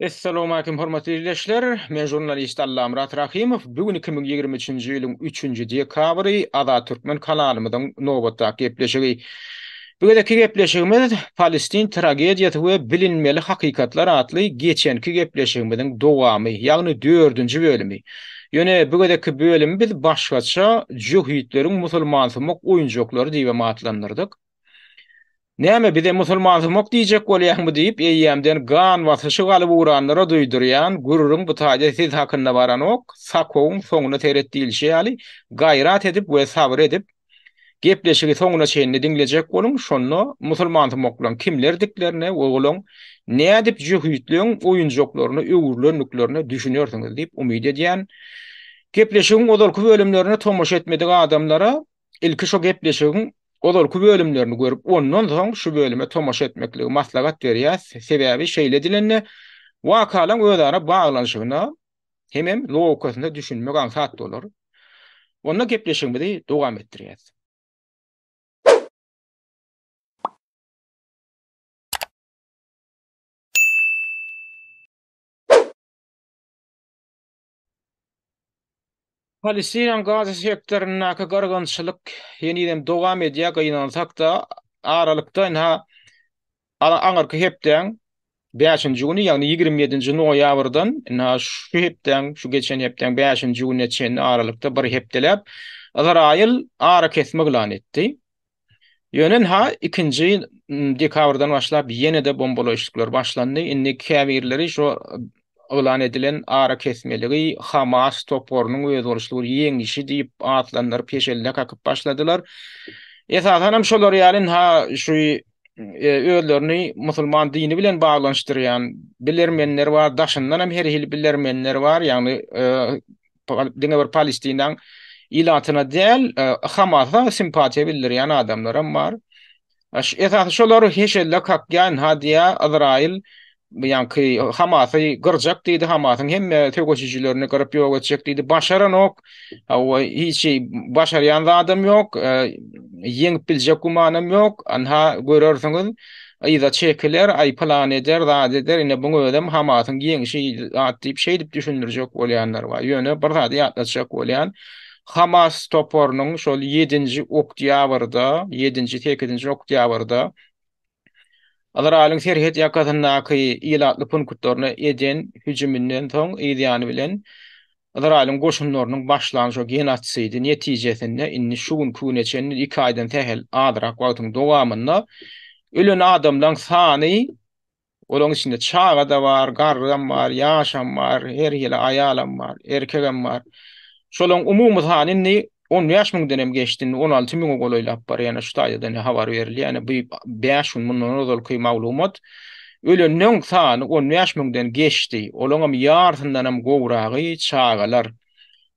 Essalawmalikim hormatly ildeşler! Men žurnalist Allamyrat Rahymow. Bu gün iki müň ýigrimi üçünji ýylyň üçünji dekabry, Azat Türkmen kanalymyzyň nobatdaky gepleşigi. Bu gezekki gepleşigimiz Palestin tragediýasy we bilinmeli hakykatlar atly geçenki gepleşigimiziň dowamy, ýagny dördünji bölümi. Ýöne bu gezekki bölümi biz başgaça Jöhitleriň musulmansumak oýunjaklary diýibem atlandyrdyk. Näme, bize musulmansamok diýjek bolýaňmy diýip, eýýämden gan basyşy galyp ugranlara duýdurýan gürrüň bu taýda siz hakynda baranok, sakowyň soňuna seret diýlişi ýaly, gaýrat edip we sabyr edip, gepleşigi soňuna çenli diňlejek boluň, şonda musulmansamoklaryň kimlerdiklerine we olaň nädip jöhitleň oýunjaklaryna öwrülendiklerine düşünersiňiz diýip umyt edýän. Gepleşigiň ozalky bölümlerine tomaşa etmedik adamlara ilki şu gepleşigiň ozalky bölümlerini görüp, ondan soň şu bölüme tomaşa etmekligi maslahat berýäs. Sebäbi şeýle edilende wakalaryň özara baglanyşygyna hemem logikasyna düşünmek aňsat bolar. Onda gepleşigimizi dowam etdirýäs. Palestinaň Gaza sektoryndaky gyrgynçylyk henizem dowam edýär, gynansak-da, aralykda ynha, aňyrky hepdäň bäşinji güni, ýagny ýigrimi ýedinji noýabrdan ynha şu hepdäň, şu geçen hepdäň bäşinji gününe çenli aralykda bir hepdeläp Ysraýyl arakesme yglan etdi. Ýöne-ha ikinji dekabrdan başlap ýene-de bombalaýyşlyklar başlandy. Indi käbirleri şo yglan edilen arakesmeligi Hamas toparynyň özboluşly bir ýeňişi diýip atlandyryp heşelle kakyp başladylar. Esasan hem şolar ýaly ha şu özlerini musulman dini bilen baglanyşdyrýan bilermenler bar, daşyndan hem her hili bilermenler bar, ýagny diňe bir Palestinaň ilatyna däl, Hamasa simpatiýa bildirýän adamlaram bar. Esasy şolar heşelle kakýan hadyýa Izraýyl ýaňky Hamasy gyrjak diýdi, Hamasyň hemme söweşijilerini gyryp ýok etjek diýdi. Başaranok. Hawa, hiç başarýan zadam ýok. Ýeňip biljek gümanam ýok. Ynha görersiňiz. Yza çekiler, aý pylan eder, zat eder, ine buň özem Hamasyň ýeňişi zat diýip şeýdip düşündirjek bolýanlar bar. Ýöne bir zady ýatlatjak bolýan, Hamas toparynyň şol ýedinji oktýabrda, ýedinji, sekizinji oktýabrda Ysraýylyň serhet ýakasyndaky ilatly punktlaryna eden hüjüminden soň yz ýany bilen Ysraýylyň goşunlarynyň başlan şo genosidi netijesinde indi şu günki güne çenli iki aýdan sähel azrak wagtyň dowamynda ölen adamlaň sany, olaň içinde çaga-da bar, garryam bar, ýaşam bar, her hili aýalam bar, erkegem bar, şolaň umumy sany indi On bäş müňden hem geçdi, indi on alty müňe golaýlap barýan şu taýdan ýa habar berilýär. Ýani bu bäş gün mundan ozalky maglumat. Ölenleň sany on bäş müňden geçdi. Olaň hem ýarsyndan hem gowragy çagalar.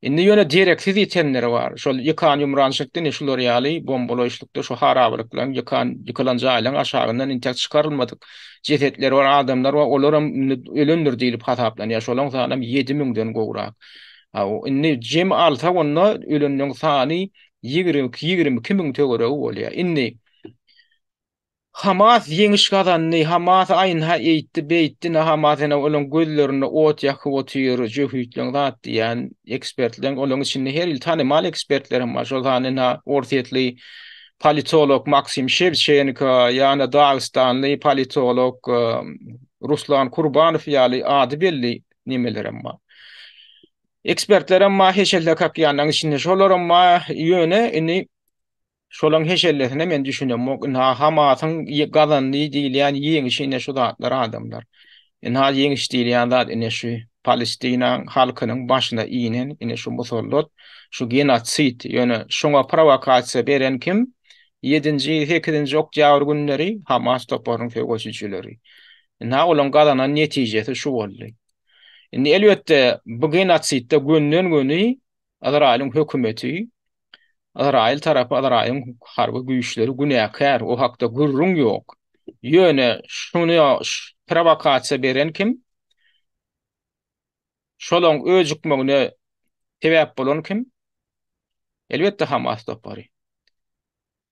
Indi ýöne dereksiz ýitenleri bar. Şol ýykan ýumranjyk dine şular ýaly bombalaýyşlykda şu harabalyklaryň ýykan ýykylan jaýlaryň aşagyndan intek çykarylmadyk jesetler bar, adamlar bar. Olar hem indi ölendir diýlip hasaplanýar. Şolaň sany hem ýedi müňden gowrak. A o indi jemi alsak onda ölenleriň sany ýigrimi iki, ýigrimi iki müň töweregi bolýar. Indi Hamas ýeňiş gazandy, Hamas aýynha eýtdi, beýtdi, ine Hamas ine olaň gözlerinde ot ýakyp otyr, jöhitleň zat diýýän ekspertleň, olaň içinde her ýyl tanymal ekspertler hem bar. Şol sanda ine orsýetli politolog Maksim Şewçenko, ýa-da dagystanly politolog Ruslan Kurbanow ýaly ady belli nemelerem bar. Ekspertlerem bar, heşelle kakýanlaryň içinde şolaram bar, ýöne indi şolaryň heşellesine men düşünemok. Indi Hamasyň gazandy diýilýän ýeňişi ine şu zatlar adamlar. Indi ha ýeňiş diýilýän zat ine şu Palestinaň halkynyň başyna inen ine şu musallat, şu genosid. Ýöne şoňa prowokasiýa beren kim? Ýedinji, sekizinji oktýabr günleri Hamas toparynyň söweşijileri. Ynha, olaň gazanan netijesi şu boldy. Indi, elbetde, bu genositde gönden-göni Ysraýylyň hökümeti, Ysraýyl tarapy, Ysraýylyň harby güýçleri günäkär, o hakda gürrüň ýok. Ýöne şuny prowokasiýa beren kim? Şolaň öjükmegine sebäp bolan kim? Elbetde, Hamas topary.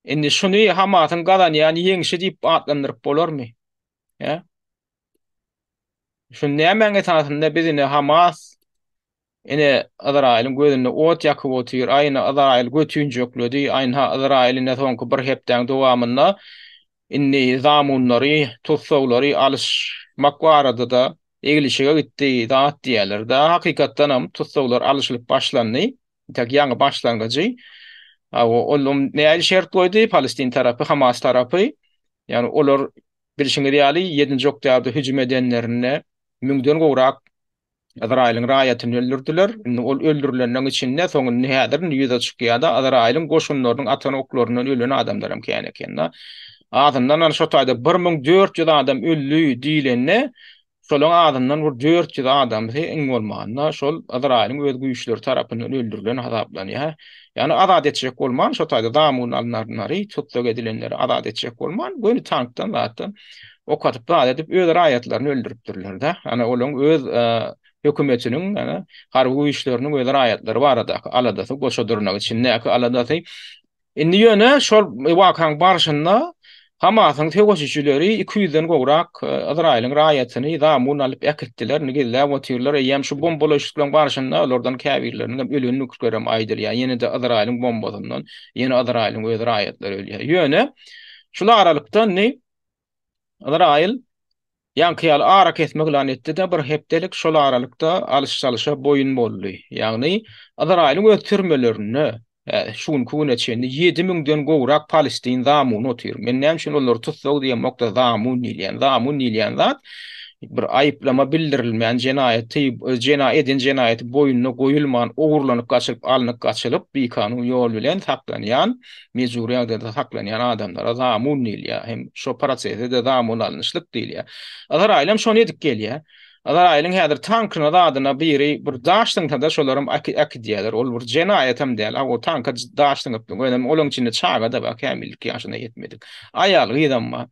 Indi şuny Hamasyň gazanýan ýeňşi diýip atlandyryp bolarmy? Hä? Şuny nämäň esasynda biz indi Hamas ine Ysraýylyň gözünde ot ýakyp otyr, aý indi Ysraýyl götinjekledi, aý indi Ysraýyl indi soňky bir hepdäň dowamynda indi zamunlary, tussaglary alyşmak barada-da eglişige gitdi, zat diýýärler-dä. Hakykatdanam tussaglar alyşylyp başlandy. Ýöne ýaňy başlangyjy ol nähili şert goýdy? Palestin tarapy, Hamas tarapy, ýagny olar bilşiňiz ýaly ýedinji oktýabrda hüjüm edenlerinde müňden gowrak Ysraýylyň raýatyny öldürdiler. Indi ol öldürileniň içinde soň indi häzir indi ýüze çykýar-da, Ysraýylyň goşunlarynyň atan oklaryndan ölen adamlar hem kän eken-de. Azyndan şo taýda bir müň dört ýüz adam öldi diýlende, Şolaryň azyndan bir dört ýüz adamsy iň bolmanda şol Yzraýylyň öz güýçleri tarapyndan öldürilen hasaplanýar. Ýagny azat etjek bolman, şo taýda zamun alynanlary, tussag edilenleri azat etjek bolman, göni tankdan zatdan ok atyp zat edip öz raýatlaryny öldüripdirler-de. Ýagny olaryň öz hökümetiniň, ýagny harby güýçleriniň öz raýatlary baradaky aladasy goşa durnak içindäki aladasy. Indi ýöne şol wakaň barşynda Hamasyň söweşijileri iki ýüzden gowrak Ysraýylyň raýatyny zamun alyp äkitdiler, indi gizläp otyrlar, eýýäm şu bombalaşyklaryň barşynda olardan käbirleriniň hem ölenlikleri hem aýdylýar, ýene-de Ysraýylyň bombasyndan ýene Ysraýylyň öz raýatlary ölýär. Ýöne şul aralykda indi. Yzraýyl ýaňky ýaly arakesme yglan etdi-de, bir hepdelik şol aralykda alyş-çalşa boýun boldy. Ýagny, Yzraýylyň öz türmelerinde şu günki güne çenli ýedi müňden gowrak palestin zamuny otyr. Men näme üçin olary tussag diýemok-da, zamun diýilýän. Zamun diýilýän zat, bir aýyplama bildirilmän, jenaýaty, jena eden jenaýaty boýnuna goýulman, ogurlanyp gaçylyp, alnyp gaçylyp, bikanun ýol bilen saklanýan, mejbury ýagdaýda saklanýan adamlara zamun diýilýär, hem şo prosese-de zamun alnyşlyk diýilýär. Yzraýylam şony edip gelýär. Yzraýylyň häzir tankyna zadyna biri bir daş zyňsa-da şolaram äki äkidýärler. Ol bir jenaýat hem däl, a o tanka daş zyňypdyr. Özem olaryň içinde çaga-da bar, kämillik ýaşyna ýetmedik. Aýal, gyzam bar.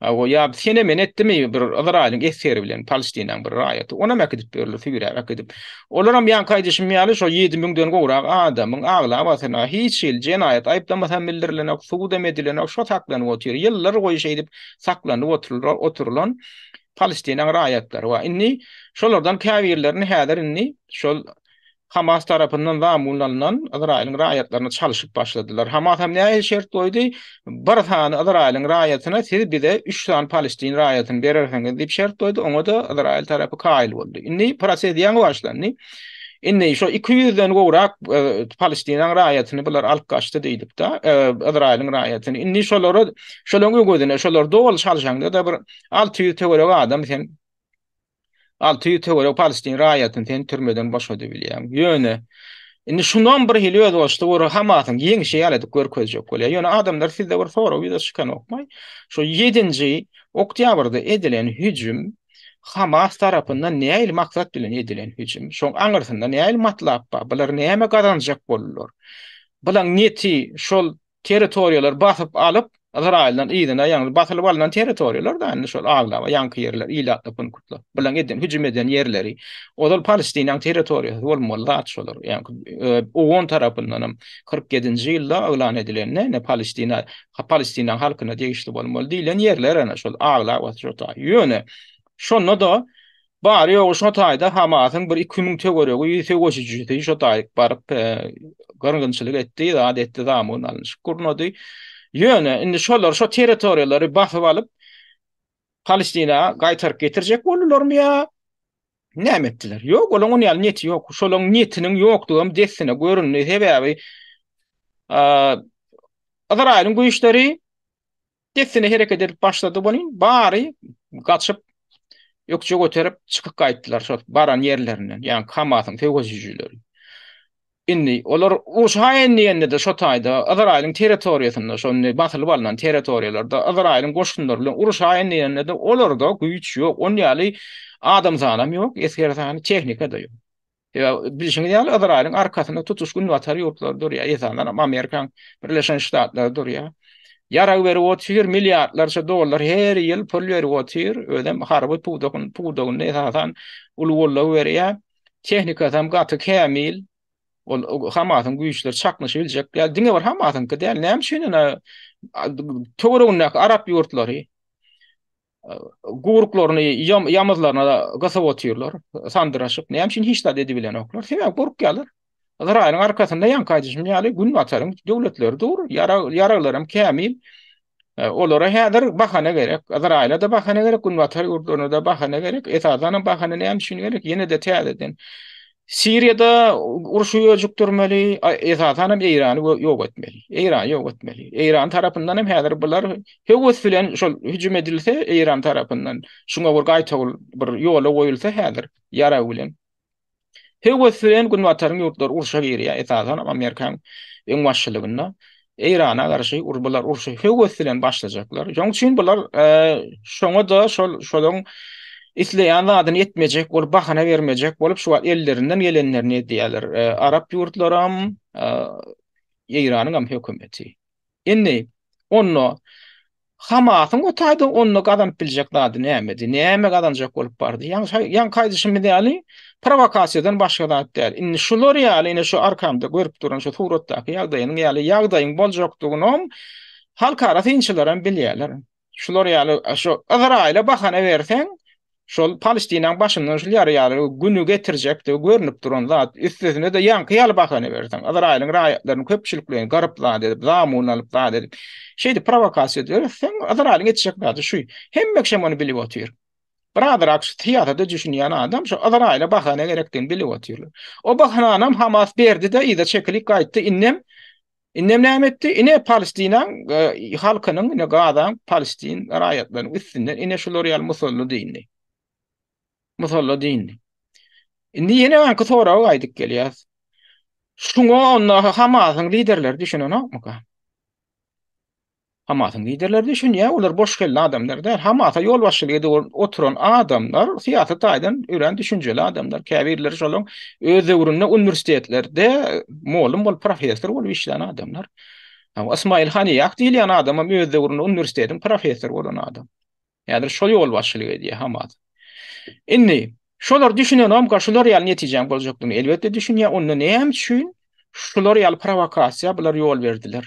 Hawa, ýa senem men etdimi bir Yzraýylyň esgeri bilen Palestinaň bir raýaty, onam äkidip berildi, süýräp äkidip. Olaram ýaňky aýdyşym ýaly şo ýedi müňden gowrak adamyň aglabasyna hiç hili jenaýat aýyplamasam bildirilenok, subudam edilenok, şo saklanyp otyr. Ýyllar boýy şeýdip saklanyp oturylar, oturylan Palestinaň raýatlary bar. Indi şolardan käbirlerini häzir indi şol Hamas tarapyndan zamun alnan Ysraýylyň raýatlaryny çalşyp başladylar. Hamas hem nähili şert goýdy? Bir sany Ysraýylyň raýatyna siz bize üç sany palestin raýatyny berersiňiz diýip şert goýdy. Oňa-da Ysraýyl tarapy kaýyl boldy. Indi proses ýaňy başlandy. Indi şo iki ýüzden gowrak e, palestinaň raýatyny bular alyp gaçdy diýdik-de, e, Ysraýylyň raýatyny. Indi şolary, şolaryň öwezine, şolar doly çalşaňda-da bir 600 töwerek adam sen Alty ýüz töwerek palestin raýatyny sen türmeden boşady bilýäň. Ýöne indi şundan bir hili özbaşda gör Hamasyň ýeňişi ýaly edip görkezjek bolýar. Ýöne adamlar sizde bir sorag ýüze çykanokmy? Şu 7-nji oktýabrda edilen hüjüm Hamas tarapyndan nähili maksat bilen edilen hüjüm? Şoň aňyrsynda nähili matlap bar? Bular näme gazanjak boldular? Bulaň neti şol territoriýalary basyp alyp, Ysraýyldan yzyna, ýagny basylyp alnan territoriýalar-da indi şol aglaba ýaňky ýerler, ilatly punktlar, bilen eden, hüjüm eden ýerleri. Ozal Palestinaň territoriýasy bolmaly zat şolar. Ýaňky owgan tarapyndan hem kyrk ýedinji ýylda yglan edilende indi Palestina, Palestinaň halkyna degişli bolmaly diýlen ýerler ana şol aglabasy şo taý. Ýöne şonda-da Bary-ýogy şo taýda Hamasyň bir iki müň töweregi söweşijisi şo taý baryp gyrgynçylyk etdi, zat etdi, zamon alnyşyk gurnady. Ýöne indi şolar şo territoriýalary basyp alyp, Palestina gaýtaryp getirjek boldularmy ýa näme etdiler? Ýok, olaryň ony ýaly niýeti ýok. Şolaryň niýetiniň ýokdugy hem dessine göründi. Sebäbi Ysraýylyň güýçleri Dessine hereket edip başlady bolin, bary gaçyp, ökje göterip, çykyp gaýtdylar şol baran ýerlerinden, ýagny Kamasyň söweşijileri. Indi olar urşaýyn diýende-de şo taýda Yzraýylyň territoriýasynda, şo indi basylyp alnan territoriýalarda Yzraýylyň goşunlary bilen urşaýyn diýende-de olarda güýç ýok, ony ýaly adam sanam ýok, esger sany, tehnika-da ýok. Sebäbi bilşiňiz ýaly Yzraýylyň arkasynda tutuş günbatar ýurtlary durýar, esasan hem Amerikaň Birleşen Ştatlary durýar. Ýarag berip otyr, milliardlarça dollar her ýyl pul berip otyr, özem harby pudagynda esasan uly goldaw berýär. Tehnikasy hem gaty kämil. Ol Hamasyň güýçleri çaknyşyp biljek däl. Diňe bir Hamasyňky däl, näme üçin ýöne töweregindäki arap ýurtlary, guruklaryny ýamyzlaryna gysyp otyrlar, sandyraşyp, näme üçin hiç zat edip bilenoklar? Sebäbi gorkýarlar. Yzraýylyň arkasynda ýaňky aýdyşym ýaly günbataryň döwletleri dur, ýaraglar hem kämil. E, olara häzir bahana gerek. Yzraýyla da bahana gerek, günbatar ýurtlaryna da bahana gerek. Esasan hem bahana näme üçin gerek? Ýene-de täzeden Siriýada urşy öjükdirmeli, esasan hem Eýrany ýok etmeli. Eýrany ýok etmeli. Eýran tarapyndan hem häzir bular höwes bilen şol hüjüm edilse Eýran tarapyndan, şuňa bir gaýtawul bir ýola goýulsa häzir ýarag bilen. Höwes bilen Günbataryň ýurtlary urşa girýär, esasan hem Amerikanyň öňbaşçylygynda. Eýrana garşy ur bular urşy höwes bilen başlajaklar. Şoň üçin bular e, şoňa da şol şolaň isleýän zadyny etmejek bolup bahana bermejek bolup şu wagt ellerinden gelenlerini edýärler. E, Arap ýurtlaram, e, Eýranyň hem hökümeti. Indi onda Hamasyň o taýda onda gazanyp biljek zady nämedi? Näme gazanjak bolup bardy? Ýaňy ýaňky aýdyşymyz ýaly, prowokasiýadan başga zat däl. Indi şular ýaly, ine şu arkamda görüp duran şu suratdaky ýagdaýynyň ýaly ýagdaýyň boljakdygynam halkara synçylaram bilýärler. Şular ýaly şu Yzraýyla bahana berseň, şol palestinäň başyndan şul ýary ýary güni getirjekdigi görnüp duran zat üstesine de ýaňky ýaly bahana berseň yzraýylyň raýatlaryny köpçülikleýin gyryp zat edip zamun alyp zat edip şeýdip prowokasiýa edip ýöretseň yzraýylyň etjek zady şu hemmeşem ony bilip otyr birazrak şu syýasata düşünýän adam şu yzraýyla bahana gerekdigini bilip otyrlar o bahananam hamas berdi de yza çekilip gaýtdy indem Indem näme etdi? Ine Palestinaň halkynyň, ine Gazaň, Palestin raýatlarynyň üstünden ine şular ýaly musalla dyndy. Musalla dyndy. Indi ýene aňky soraga gaýdyp gelýäs. Şuňa onda Hamasyň liderleri düşünenokmyka? Hamasyň liderleri düşünýär, olar boş kelli adamlar däl. Hamasa ýolbaşçylyk edip oturan adamlar syýasy taýdan örän düşünjeli adamlar. Käbirleri şolaryň öz döwründe uniwersitetlerde mugallym bolup, professor bolup işlän adamlar. Ismail Haniýah diýilýän adamam öz döwründe uniwersitetiň professory bolan adam. Häzir şo ýolbaşçylyk edýär Hamas. Indi şolar düşünenem gaşular ýaly netijäň boljakdygyny elbetde düşünýär. Onda näme üçin şular ýaly prowokasiýa bular ýol berdiler?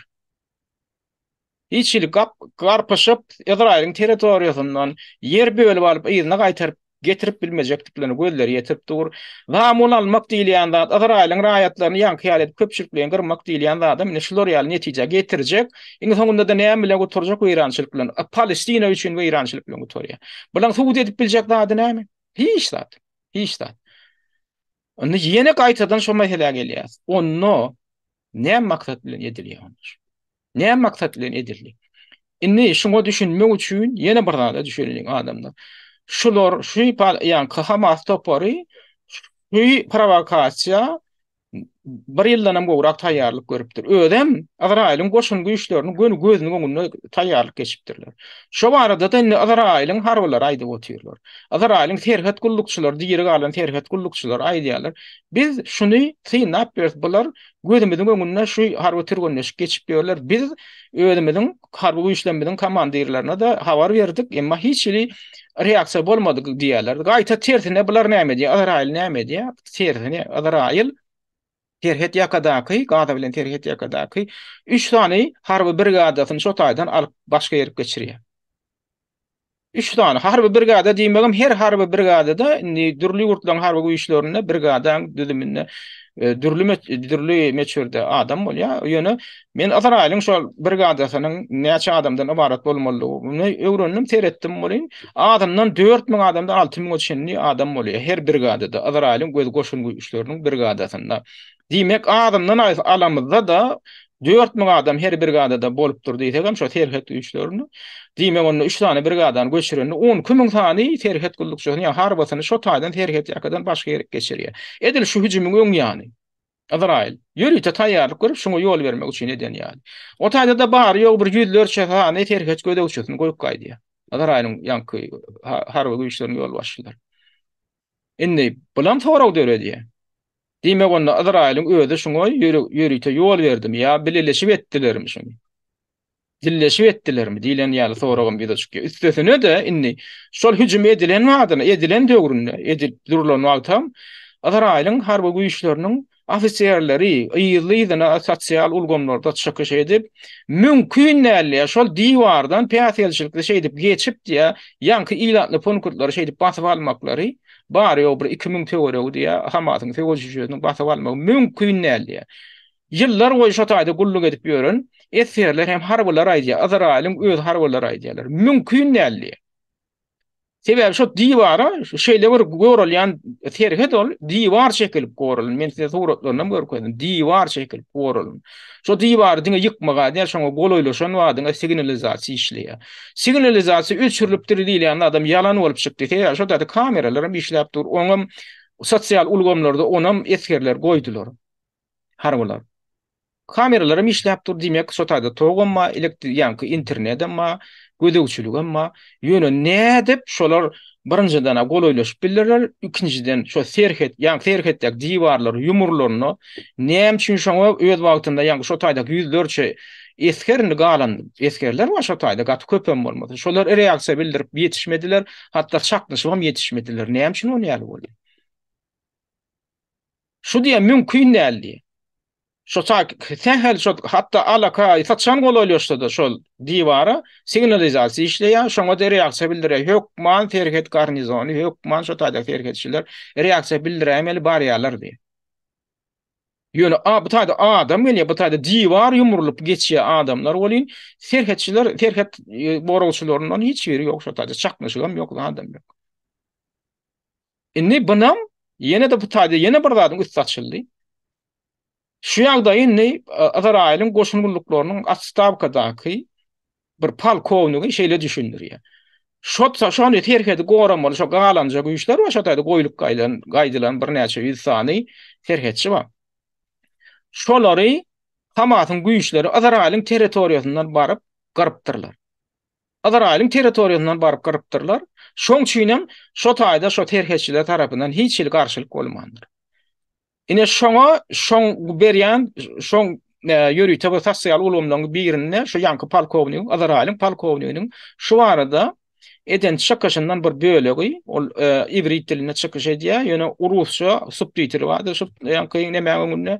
Hiç hili gap garpyşyp, Ysraýylyň territoriýasyndan ýer bölüp alyp, yzyna gaýtaryp getirip bilmejekdiklerine gözleri ýetip dur. Zamun almak diýilýän zat, Ysraýylyň raýatlaryny ýaňky ýaly edip köpçülikleýin gyrmak diýilýän zadam indi şular ýaly netijä getirjek. Iň soňunda-da näme bilen gutarjak? Weýrançylyk bilen. Palestina üçin weýrançylyk bilen gutarýar. Bularyň subut edip biljek zady näme? Hiç zat. Hiç zat. Onda ýene gaýtadan şo meselä gelýäs. Onda näme maksat bilen edilýär? Näme maksat bilen edildi? Indi şuňa düşünmek üçin ýene bir zada düşüneýin adamlar. Şular şu ýan Hamas topary şu provokasiýa bir ýyldan hem gowrak taýýarlyk görüpdir. Özem Izraýylyň goşun güýçlerini göni gözüniň öňünde taýýarlyk geçipdirler. Şo barada da indi Izraýylyň harbylary aýdyp otyrlar. Ysraýylyň serhet gullukçylary, diri galan serhet gullukçylary aýdýarlar, Biz şuny synlap ýörüs, bular gözümiziň öňünde şu harby türgenleşik geçip ýörler, biz özümiziň harby güýçlerimiziň komandirlerine-de habar berdik, emma hiç hili reaksiýa bolmady diýýärler. Gaýta tersine bular näme edýär, Ysraýyl näme edýär? Tersine Ysraýyl serhet ýakadaky, Gaza bilen serhet ýakadaky üç sany harby brigadasyny şo taýdan alyp başga ýere geçirýär. Üç sany harby brigada diýmegem her harby brigadada indi dürli ýurtlaryň harby güýçlerinde brigadaň düzüminde e, dürli dürli meçherde adam bolýar. Ýöne men Ysraýylyň şol brigadasynyň näçe adamdan ybarat bolmalydygyny öwrendim, seretdim bolýar. Azyndan 4000 adamdan 6000 çenli adam bolýar her brigadada. Ysraýylyň göz goşun güýçleriniň brigadasynda. Diýmek, azyndan aýs alamyzda-da, dört müň adam her brigadada bolupdyr diýsegem, şo serhet güýçlerini, diýmek, onda üç sany brigadany göçürende, on iki müň sany serhet gullukçysyny, ýa harbysyny şo taýdan serhet ýakadan başga ýere geçirýär. Edil şu hüjümiň öň ýany. Yzraýyl. Ýörite taýýarlyk görüp, şuňa ýol bermek üçin eden ýaly. O taýda-da bary-ýogy bir ýüzlerçe sany serhet gözegçisini goýup gaýdýar. Yzraýylyň ýaňky harby güýçleriniň ýolbaşçylary. Indi, bulam sorag döredýär. Diýmek, onda Yzraýylyň özi şuňa ýörite ýol berdimi ýa bileleşip etdilermi şuny? Dilleşip etdilermi? diýlen ýaly soragam ýüze çykýar. Üstesine-de, indi, şol hüjüm edilen badyna, edilen döwründe, edilip durlan wagtam, Yzraýylyň harby güýçleriniň ofiserleri yzly-yzyna sosial ulgamlarda çykyş edip, mümkin däldiýär, şol diwardan päsgelçilikli şeýdip geçip diýär, ýaňky ilatly punkutlary şeýdip basyp almaklary, bary ýogy bir iki müň töweregi diýär, Hamasyň söweş hüjresini basyp almagy mümkin däl diýär. Ýyllar boýy şo taýda gulluk edip ýören esgerler hem harbylar aýdýar, Ysraýylyň öz harbylary aýdýarlar, mümkin däl diýär. Sebäbi şu diwara şeýle bir gorulýan serhet ol diwar çekilip gorulýan. Men size suratlaryny görkezdim. Diwar çekilip gorulýan. Şu diwary diňe ýykmaga diýär, şoňa golaýlaşan wadyňda signalizasiýa işleýär. Signalizasiýa öçürilipdir diýilýän adam ýalan bolup çykdy. Sebäbi şu taýda kameralar hem işläp dur. Oňam sosial ulgamlarda onam esgerler goýdular. harbylar. Kameralar hem işläp dur, diýmek, şo taýda togam bar, elektrik, ýaňky internet hem bar, gözegçilik hem bar. Ýöne nädip şolar birinjiden-ä golaýlaşyp bildiler, ikinjiden şo serhet, ýaňky serhetdäki diwarlar ýumrulanda, näme üçin şoňa öz wagtynda ýaňky şo taýdaky ýüzlerçe esger indi galan esgerler bar şo taýda, gaty köp hem bolmasa, şolar reaksiýa bildirip ýetişmediler, hatda çaknyşyp hem ýetişmediler. Näme üçin ol ýaly boldy? Şu diýen mümkin däl diýýär. Şo çak sähel şo hatda alaka saçan golaýlaşsa-da şol diwara signalizasiýa işleýär, şoňa-da reaksiýa bildirýär. Hökman serhet garnizony, hökman şo taýda serhetçiler reaksiýa bildiräýmeli barýarlar diýýär. Ýöne a bu taýda adam gelýär, bu taýda diwar ýumrulyp geçýär adamlar welin, serhetçiler, serhet e, goragçylaryndan hiç biri ýok şo taýda, çaknyşyk hem ýok, adam ýok. Indi bunam ýene-de bu taýda ýene bir zadyň üsti açyldy. Şu ýagdaýy indi Izraýylyň goşun gulluklarynyň atstawkadaky bir polkownigi şeýle düşündirýär. Şo şony serhedi goramaly, şo galanja güýçler we şo taýda goýlup gaýlan, gaýdylan birnäçe ýüz sany serhetçi bar. Şolary Hamasyň güýçleri Izraýylyň territoriýasyndan baryp gyrypdyrlar. Yzraýylyň territoriýasyndan baryp gyrypdyrlar, şoň üçin hem şo taýda şo serhetçiler tarapyndan hiç hili garşylyk bolmandyr. Ine, şoňa şoň berýän şoň ýörite bir sosial ulgamlaryň birinde şu ýaňky polkownigiň, Yzraýylyň polkowniginiň şu barada eden çykyşyndan bir bölegi, ol iwrit dilinde çykyş edýär, ýöne rusça subtitri bardyr şu ýaňky nemäň öňünde.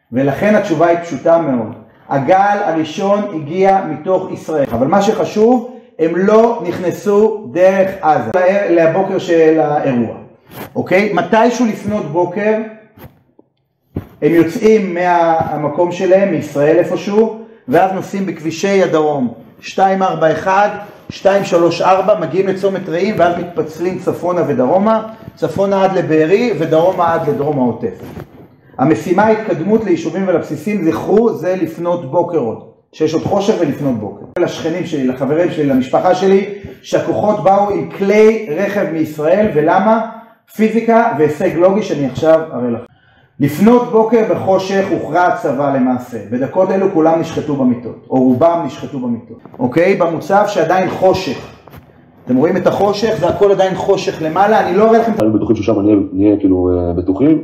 ולכן התשובה היא פשוטה מאוד. הגל הראשון הגיע מתוך ישראל. אבל מה שחשוב, הם לא נכנסו דרך עזה, לבוקר של האירוע. אוקיי? מתישהו לפנות בוקר, הם יוצאים מהמקום שלהם, מישראל איפשהו, ואז נוסעים בכבישי הדרום. 241 2, 3, 4, מגיעים לצומת רעים ואז מתפצלים צפונה ודרומה, צפונה עד לבארי ודרומה עד לדרום העוטף. המשימה היא התקדמות ליישובים ולבסיסים, זכרו, זה לפנות בוקר עוד, שיש עוד חושך ולפנות בוקר. לשכנים שלי, לחברים שלי, למשפחה שלי, שהכוחות באו עם כלי רכב מישראל, ולמה? פיזיקה והישג לוגי שאני עכשיו אראה לכם. לפנות בוקר בחושך הוכרע הצבא למעשה, בדקות אלו כולם נשחטו במיטות, או רובם נשחטו במיטות, אוקיי? במוצב שעדיין חושך. אתם רואים את החושך, זה הכל עדיין חושך למעלה, אני לא אראה לכם... היינו בטוחים ששם נהיה, נהיה כאילו אה, בטוחים,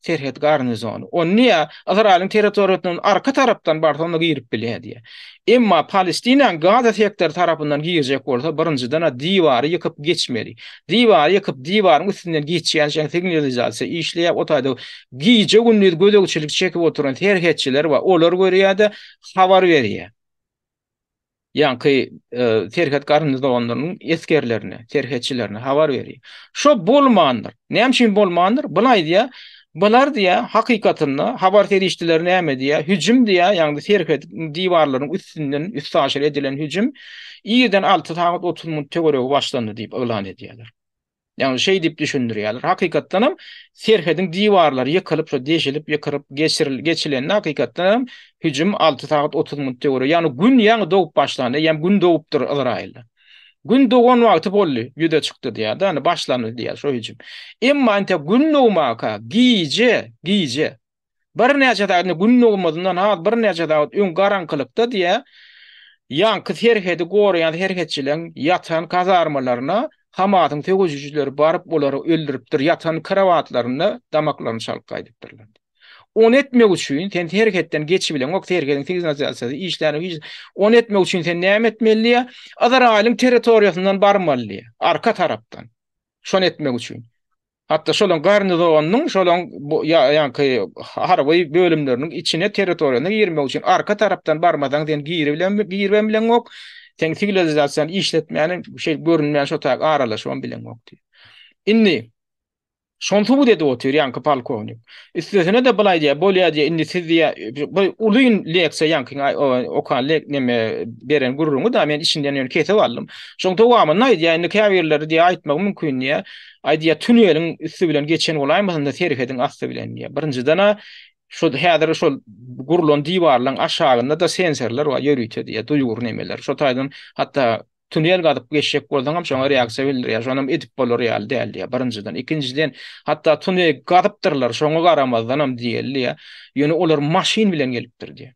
serhet garnizony. Ony ýa Ysraýylyň territoriýasyndan arka tarapdan barsa onda girip bilýär diýýär. Emma Palestinanyň Gaza sektory tarapyndan girjek bolsa birinjiden diwary ýykyp geçmeli. Diwary ýykyp diwaryň üstünden geçýän üçin signalizasiýa işleýär. O taýda gije gündiz gözegçilik çekip oturan serhetçiler bar. Olar görýär-de habar berýär. Ýaňky serhet garnyzonlarynyň esgerlerine, serhetçilerine habar berýär. Şo bolmandyr. Näme üçin bolmandyr? Bul aýdýar, bular diýýär, hakykatynda habar serişdeleri näme diýýär? Hüjüm diýýär, ýagny serhet diwarlarynyň üstünden üstaşyr edilen hüjüm irden alty sagat otuz minut töweregi başlandy diýip yglan edýärler. Ýagny şeý diýip düşündirýärler. Hakykatdan hem serhediň diwarlary ýykylyp, şo deşilip, ýykyryp, geçiril, geçilende hakykatdan hem hüjüm alty sagat otuz minut döwre. Ýagny gün ýaňy dogup başlandy, eýýäm gün dogupdyr Ysraýylda. Gün dogan wagty boldy, ýüze çykdy diýýär-de, ýagny başlandy diýýär şo hüjüm. Emma entek gün dogmaka, gije, gije, Birnäçe sagat, indi gün dogmazyndan has birnäçe sagat öň garaňkylykda diýýär, ýaňky serhedi goraýan serhetçileriň ýatan kazarmalaryna Hamasyň söweşijileri baryp olary öldüripdir, ýatan krowatlarynda damaklaryny çalyp gaýdypdyrlar. Ony etmek üçin sen serhetden geçibileňok, serhediň signalizasiýasy işlänok, hiç zat. Ony etmek üçin sen näme etmeli diýýär, Yzraýylyň territoriýasyndan barmaly diýýär, arka tarapdan. Şony etmek üçin. Hatda şolaň garnizonynyň, şolaň ýaňky harby bölümleriniň içine, territoriýasyna girmek üçin arka tarapdan barmasaň sen giribem bileňok, seň siwilizasiýany işletmänem şeýle görünýän şo taýy aralaşybam bileňok diýip. Indi şony subut edip otyr ýaňky polkownik. Üstesine-de bulaý diýýär, bolýar diýýär, indi siz diýýär, ulyn leksiýa ýaňky okan neme beren gürrüňi-de men içinden ýöne kesip aldym. Şoň dowamyny aýdýar, indi käbirleri diýýär aýtmagy mümkin diýýär. Aýdýar, tuneliň üsti bilen geçen bolaýmasynda serhediň asty bilen diýýär. Birinjiden-ä şu häzir şol gurlan diwarlaryň aşagynda-da sensorlar bar, ýörite diýýär, duýgur nemeler. Şo taýdan hatda tunel gazyp geçjek bolsaňam şoňa reaksiýa bildirýär. Şonam edip bolar ýaly däl diýýär birinjiden. Ikinjiden, hatda tuneli gazypdyrlar, şoňa garamazdanam diýildi ýa. Ýöne olar maşyn bilen gelipdir diýýär.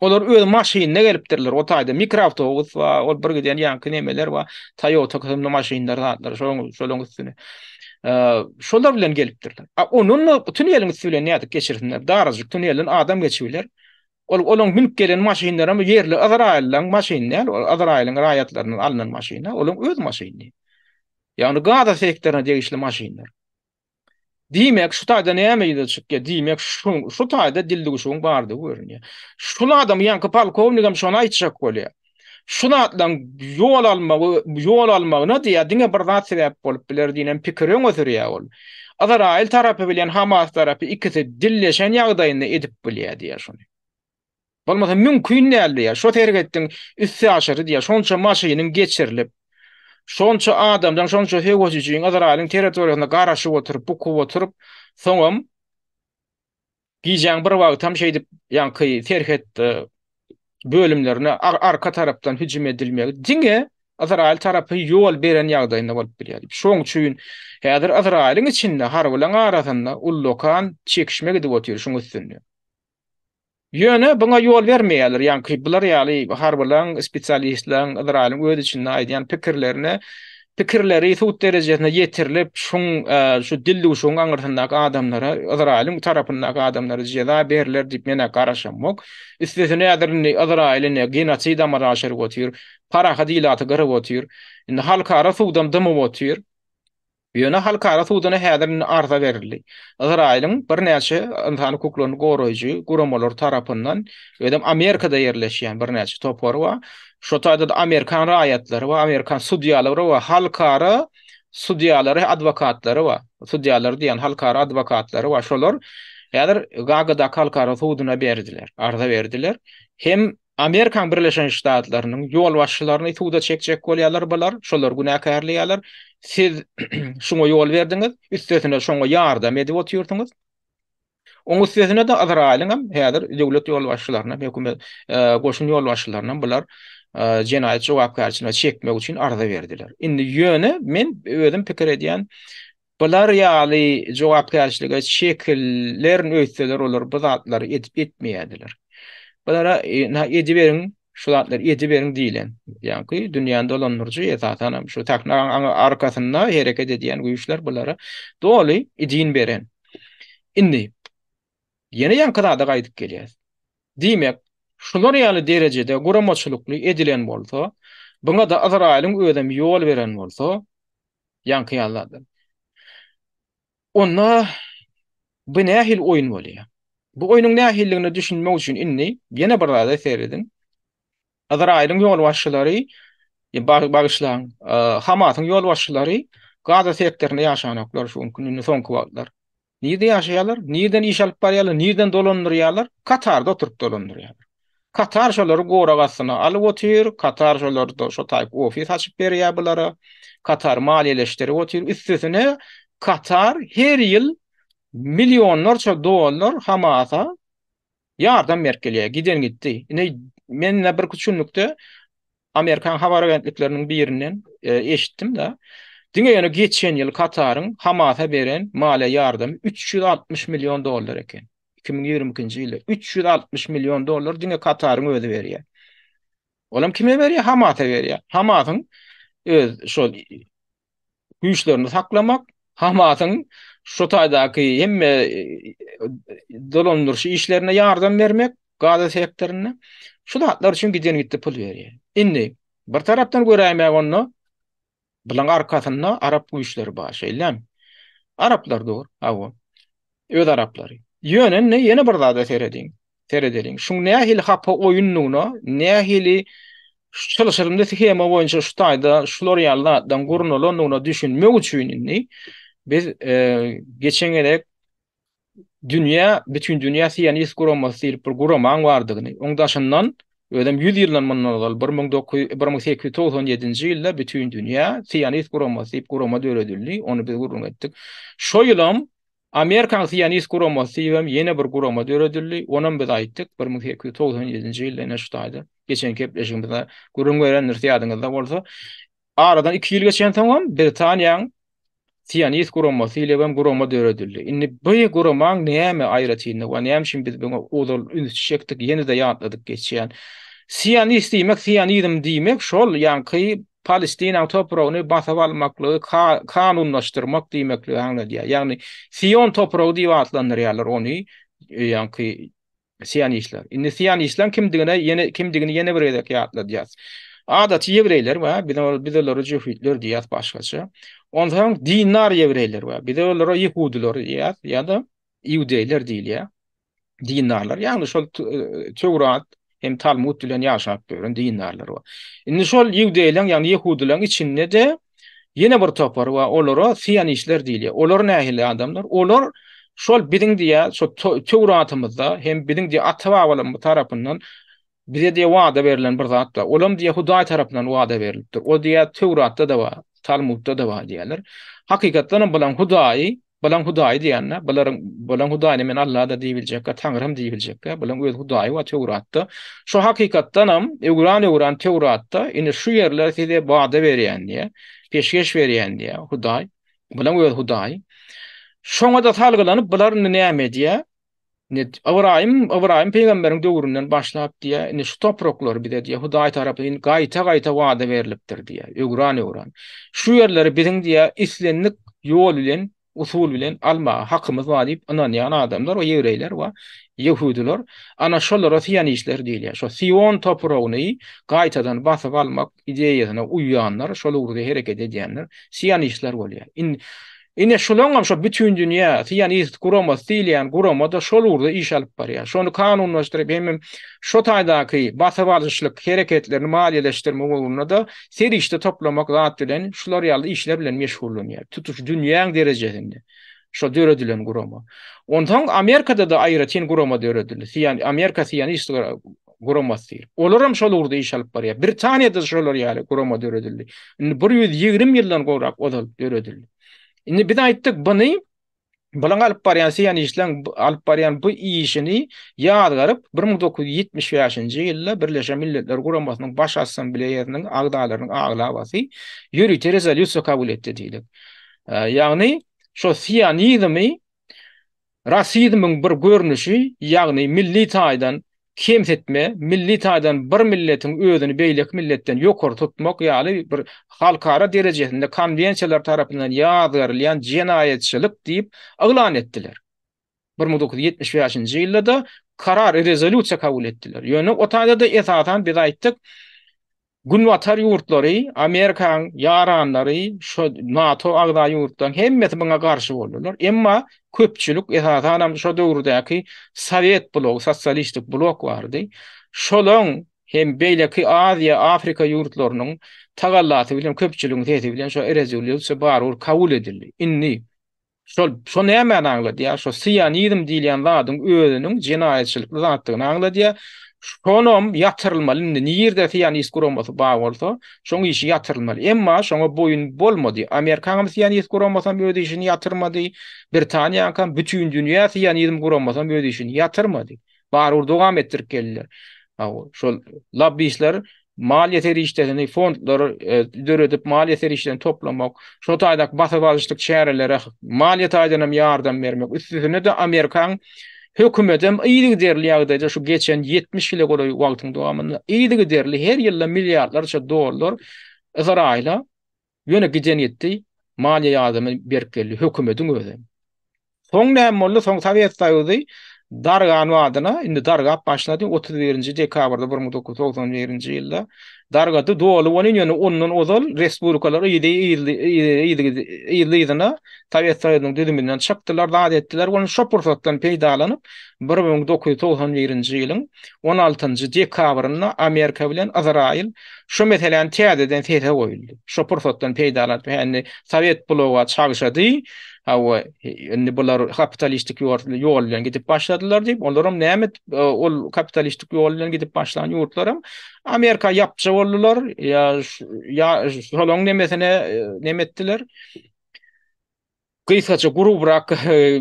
Olar öz maşynynda gelipdirler. O taýda mikroawtobus we ol bir giden ýaňky nemeler we Toyota kysymly maşynlar zatlar şoň şolaryň üstüne. Şolar bilen gelipdirler. A onuň bütün ýeriň üstü bilen nädip geçirsinler? Darajyk tunelden adam geçip biler. Ol olaryň münüp gelen maşynlary hem ýerli Izraýyllaryň maşyny däl, ol Izraýylyň raýatlaryndan alnan maşyny, olaryň öz maşyny. Ýagny Gaza sektoryna degişli maşynlar. Diýmek, şu taýda näme ýüze çykýar? Diýmek, şu, şu taýda dildüwşügiň bardygy görünýär. Şul adam ýaňky polkownigem şony aýtjak bolýar. Şu zatlaryň ýol almagy, ýol almagyna diýýär, diňe bir zat sebäp bolup biler diýen pikiri öňe sürýär ol. Ysraýyl tarapy bilen Hamas tarapy ikisi dilleşen ýagdaýynda edip bilýär diýýär şuny. Bolmasa mümkin däl diýýär. Şo serhetden üsti aşyry diýýär. Şonça maşynyň geçirilip, şonça adamdan, şonça söweşijiň Ysraýylyň territoriýasyna garaşyp oturyp, bukup oturyp, soňam gijäň bir wagtam şeýdip ýaňky serhet bölümlerine arka tarapdan hüjüm edilmegi diňe Ysraýyl tarapy ýol beren ýagdaýynda bolup bilýär. Şoň üçin häzir Ysraýylyň içinde, harbylaryň arasynda ullakan çekişme gidip otyr şuň üstünde. Ýöne buňa ýol bermeýärler, ýaňky bular ýaly harbylaň, spesialistlaň, Yzraýylyň öz içinde aýdýan pikirlerine, pikirleri sud derejesine ýetirilip, şuň şu dildüwşügiň aňyrsyndaky adamlara, Yzraýylyň tarapyndaky adamlara jeza beriler diýip men-ä garaşamok. Üstesine häzir indi Yzraýyl indi genosid amala aşyryp otyr, parahat ilaty gyryp otyr. Indi halkara sudam dymyp otyr. Ýöne halkara suduna häzir arza berildi. Ysraýylyň birnäçe ynsan hukuklaryny goraýjy guramalary tarapyndan, özem Amerikada ýerleşýän birnäçe topar bar. Şol taýda-da amerikan raýatlary bar, amerikan sudýalary bar, halkara sudýalary, adwokatlary bar. Sudýalary diýýän, halkara adwokatlary bar. Şolar häzir Gagadaky halkara suduna berdiler, arza berdiler. Hem Amerikan Birleşen Ştatlarynyň ýolbaşçylaryny suda çekjek bolýarlar bular, şolary günäkärleýärler. Siz şuňa ýol berdiňiz, üstesine şoňa ýardam edip otyrsyňyz. Oň üstesine-de Ysraýylyň hem häzir döwlet ýolbaşçylaryna, hökümet, goşun ýolbaşçylaryna bular jenaýat jogapkärçiligine çekmek üçin arza berdiler. Indi ýöne men özüm pikir edýän, Bular ýaly jogapkärçilige çekilerin öýtseler olar bu zatlary edip etmeýärdiler. Bulara na ediberiň şu zatlary ediberiň diýilen. Ýaňky dünýäni dolandyryjy esasanam şu sahna arkasynda hereket edýän güýçler bulara doly idin beren. Indi. Ýene ýaňky zada gaýdyp gelýäs. Diýmek, şular ýaly derejede guramaçylykly edilen bolsa, buňa-da Yzraýylyň özem ýol beren bolsa, ýaňky ýaly zatlar. Onda bu nähili oýun bolýar? Bu oýnuň nähilidigine düşünmek üçin indi ýene bir zada serediň. Yzraýylyň ýolbaşçylary, bagyşlaň, Hamasyň ýolbaşçylary Gaza sektorynda ýaşanoklar şu günki günde soňky wagtlar. Nirede ýaşaýarlar? Nireden iş alyp barýarlar? Nireden dolandyrýarlar? Katarda oturyp dolandyrýarlar. Katar şolary gorag astyna alyp otyr, Katar şolarda şo taýyp ofis açyp berýär bulara, Katar maliýeleşdirip otyr, üstesine Katar her ýyl millionlarça dollar Hamasa Ýardam berip gelýär, giden gitdi. Ine, men ine birki çünlükde Amerikan habar agentlikleriniň birinden e, eşitdim-de, diňe ýöne geçen ýyl Kataryň Hamasa beren maliýe ýardamy 360 million dollar eken. 2022-nji ýylda 360 million dollar diňe Kataryň özi berýär. Olam kime berýär? Hamasa berýär. Hamasyň öz şol güýçlerini saklamak, Hamasyň şu taýdaky hemme dolandyryş işlerine ýardam bermek Gaza sektorynda. Şu zatlar üçin giden gitdi pul berýär. Indi bir tarapdan göräýmäge onda bulan arkasynda arap güýçleri bar, şeýlemi? Araplar dur, hawa. Öz araplary. Ýöne indi ýene bir zada serediň. Seredeliň. Şuň nähili hapa oýundygyna, nähili şu çylşyrymly shema boýunça şu taýda şular ýaly zatlaryň gurnalandygyna düşünmek üçin indi biz geçen gezek dünýä, bütin dünýä sionist guramasy diýlip bir guramaň bardygyny, oň daşyndan özem ýüz ýyldan mundan ozal bir müň dokuz ýüz bir müň sekiz ýüz togsan ýedinji ýylda bütin dünýä sionist guramasy diýip gurama döredildi, ony biz gürrüň etdik. Şo ýylam Amerikaň sionist guramasy diýibem ýene bir gurama döredildi. Onam biz aýtdyk, bir müň sekiz ýüz togsan ýedinji ýylda ine şu taýda, geçen gepleşigimizde gürrüň berendiris ýadyňyzda bolsa. Aradan iki ýyl geçensoňam Britaniýaň sionist guramasy diýlibem gurama döredildi. Indi bu guramaň näme aýratynlygy bar, näme üçin biz buňa ozal üns çekdik, ýene-de ýatladyp geçýän. Sionist diýmek, sionizm diýmek şol ýaňky Palestinaň topragyny basyp almaklygy kanunlaşdyrmak diýmekligi aňladýar. Ýagny Sion topragy diýip atlandyrýarlar ony öýanky sionistler. Indi sionistleriň kimdigine ýene kimdigini ýene bir gezek ýatladýas. Adaty ýewreýler we biz olar biz olara jühüdler diýýäs başgaça. Onsoň dindar ýewreýler we biz olara ýehudylar diýýäs ýa-da iudeýler diýilýär. dindarlar. Ýagny şol Tewrat hem Talmud bilen ýaşap ýören dindarlar bar. Indi şol ýewdeýleriň, ýagny ýehudylaryň içinde-de ýene bir topar bar. Olara sionistler diýilýär. Olar nähili adamlar? Olar şol biziň diýýär, şol Tewratymyzda hem biziň diýýär ata-babalarymyz tarapyndan Bize diýe wada berlen bir zat bar. Olam diýe Hudaý tarapyndan wada berilipdir. O diýe Töwratda-da bar, Talmudda-da bar diýerler. Hakykatdan hem bulaň Hudaýy, bulaň Hudaýy diýende, bularyň bulaň Hudaýyna men Alla-da diýip biljekkä, Taňrym diýip biljekkä, bulaň öz Hudaýy bar Töwratda. Şu hakykatdan hem öwran-öwran Töwratda indi şu ýerler size wada berýän diýe, peşgeş berýän diýe Hudaý, bulaň öz Hudaýy. Şoňa-da salgylanyp bular indi näme edýä? Net Ybraýym, Ybraýym pygamberiň döwründen başlap diýýär, indi şu topraklar bize diýýär, Hudaý tarapyn gaýta-gaýta wada berlipdir diýýär, öwran-öwran. Şu ýerleri biziň diýýär, islendik ýol bilen, usul bilen almaga hakymyz bar diýip ynanýan adamlar we ýewreýler we ýehudylar, ana şolara sionistler diýilýär. Şo Sion topragyny gaýtadan basyp almak ideýasyna uýýanlar, şol ugurda hereket edýänler sionistler bolýar. Indi Ine şulaňam şo bütindünýä sionist guramasy diýilýän gurama-da şol ugurda iş alyp barýar. Şony kanunlaşdyryp hemem şo taýdaky basyp alyşlyk hereketlerini maliýeleşdirmek ugrunda-da serişde toplamak zat bilen şular ýaly işler bilen meşgullanýar. Tutuş dünýäň derejesinde şo döredilen gurama. Onsoň Amerikada-da aýratyn gurama döredildi. Sian Amerika sionist guramasy diýilip. Olar hem şol ugurda iş alyp barýar. Britaniýada şolar ýaly gurama döredildi. Indi bir ýüz ýigrimi ýyldan gowrak ozal döredildi. Indi biz aýtdyk, buny Bulaň alyp barýan siýanistleň alyp barýan bu işini ýazgaryp 1975-nji ýylda Birleşen Milletler Guramasynyň Baş Assambleýasynyň agzalarynyň aglabasy ýörite rezolýusiýa kabul etdi diýdik. Ýagny şo siýanizmi Rasizmiň bir görnüşi, ýagny milli taýdan kemsitme, milli taýdan bir milletiň özüni beýleki milletden ýokary tutmak ýaly bir halkara derejesinde konwensiýalar tarapyndan ýazgarylýan jenaýatçylyk diýip yglan etdiler. Bir müň dokuz ýüz ýetmiş bäşinji ýylda-da karar, rezolýusiýa kabul etdiler. Ýöne o taýda-da esasan biz aýtdyk, Günbatar ýurtlary, Amerikanyň ýaranlary, şo NATO agza ýurtlaryň hemmesi muňa garşy boldular. Emma köpçülik, esasan hem şo döwürdäki Sowet blogy, sosialistik blok bardy. Şolaň hem beýleki Aziýa, Afrika ýurtlarynyň tagallasy bilen, köpçüligiň sesi bilen şo rezolýusiýa barybir kabul edildi. Indi. Şol, şo nämäni aňladýar? Şo sionizm diýilýän zadyň özüniň jenaýatçylykly zatdygyny aňladýar. Şonam ýatyrylmaly, indi nirde sionist guramasy bar bolsa, şoň işi ýatyrylmaly. Emma şoňa boýun bolmady. Amerikanyň sionist guramasam öz işini ýatyrmady, Britaniýaňkam, bütindünýä sionizm guramasam öz işini ýatyrmady. Bar ur dowam etdirip geldiler. Hawa, şol lobbistler maliýe serişdesini, fondlary e, döredip, maliýe serişdesini toplamak, şo taýdak basyp alyşlyk çärelere maliýe taýdan hem ýardam bermek, üstüne de Amerikan hökümet hem yzygiderli ýagdaýda şu geçen 70 ýyla golaý wagtyň dowamynda yzygiderli her ýylda milliardlarça dollar Izraýyla Ýöne giden gitdi, maliýe ýardamy berip geldi, hökümediň özi. Soň näme boldy, soň Sowet Soýuzy dargan badyna, indi dargap başlady, otuz birinji dekabrda bir müň dokuz ýüz togsan birinji ýylda dargady, doly welin, ýöne ondan ozal respublikalar yzy, yzly, yzy, yzly, yzyna Sowet Soýuzynyň düzüminden çykdylar, zat etdiler, welin şo pursatdan peýdalanyp, bir müň dokuz ýüz togsan birinji ýylyň on altynjy dekabrynda Amerika bilen Yzraýyl, Şu meseläni täzeden sese goýuldy. Şu pursatdan peýdalanyp, hä indi sowet bloga çalşady, hawa, indi bular kapitalistik ýol bilen gidip başladylar diýip, olaram näme etip, ol kapitalistik ýol bilen gidip başlan ýurtlaram Amerika ýapjy boldular, ýa şolaň nemesine neme etdiler. gysgaça gurubrak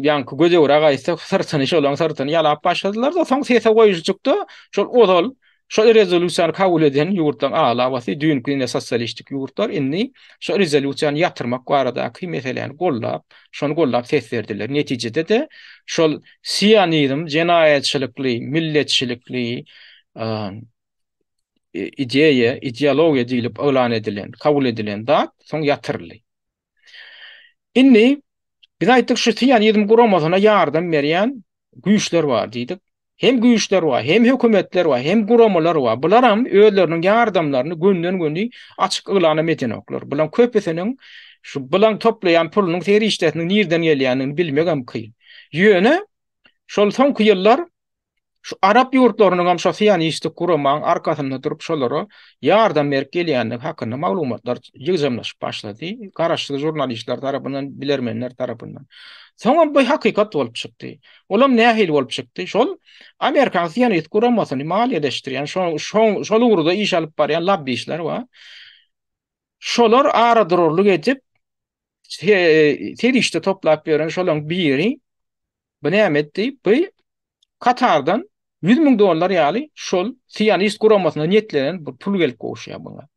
ýaňky gözegirak aýtsak syrtyny şolaň syrtyny ýalap başladylarda soň sese goýuşjykda şol ozal şo rezolýusiýany kabul eden ýurtlaň aglabasy düýnki ine sosialistik ýurtlar indi şo rezolýusiýany ýatyrmak baradaky meseläni gollap şony gollap ses berdiler netijede-de şol sionizm jenaýatçylykly milletçilikli ideýa ideologiýa diýlip yglan edilen kabul edilen zat soň ýatyryldy. Indi biz aýtdyk şu sionizm guramasyna ýardam berýän güýçler bar diýdik. Hem güýçler bar, hem hökümetler bar, hem guramalar bar. Bularam özleriniň ýardamlaryny günden-güni açyk yglanam edenoklar. Bulaň köpüsiniň şu bulaň toplaýan pulunyň serişdesiniň nirden gelýänini bilmegem kyn. Ýöne şol soňky ýyllar Şu arap ýurtlarynyň hem şo sionistlik guramagyň arkasynda durup şolara ýardam berip gelýändigi hakynda maglumatlar ýygjamlaşyp başlady, garaşsyz žurnalistler tarapyndan, bilermenler tarapyndan. Soňam bu hakykat bolup çykdy. Olam nähili bolup çykdy? Şol Amerikan sionist guramasyny maliýeleşdirýän, şo şo şol ugurda iş alyp barýan labbistler bar. Şolar aradurarlyk edip, serişde toplap beren şolaryň biri bu näme etdi? Bu Katardan 100 müň dollar ýaly şol sionist guramasyna niýetlenen bir pul gelip gowuşýar buňa.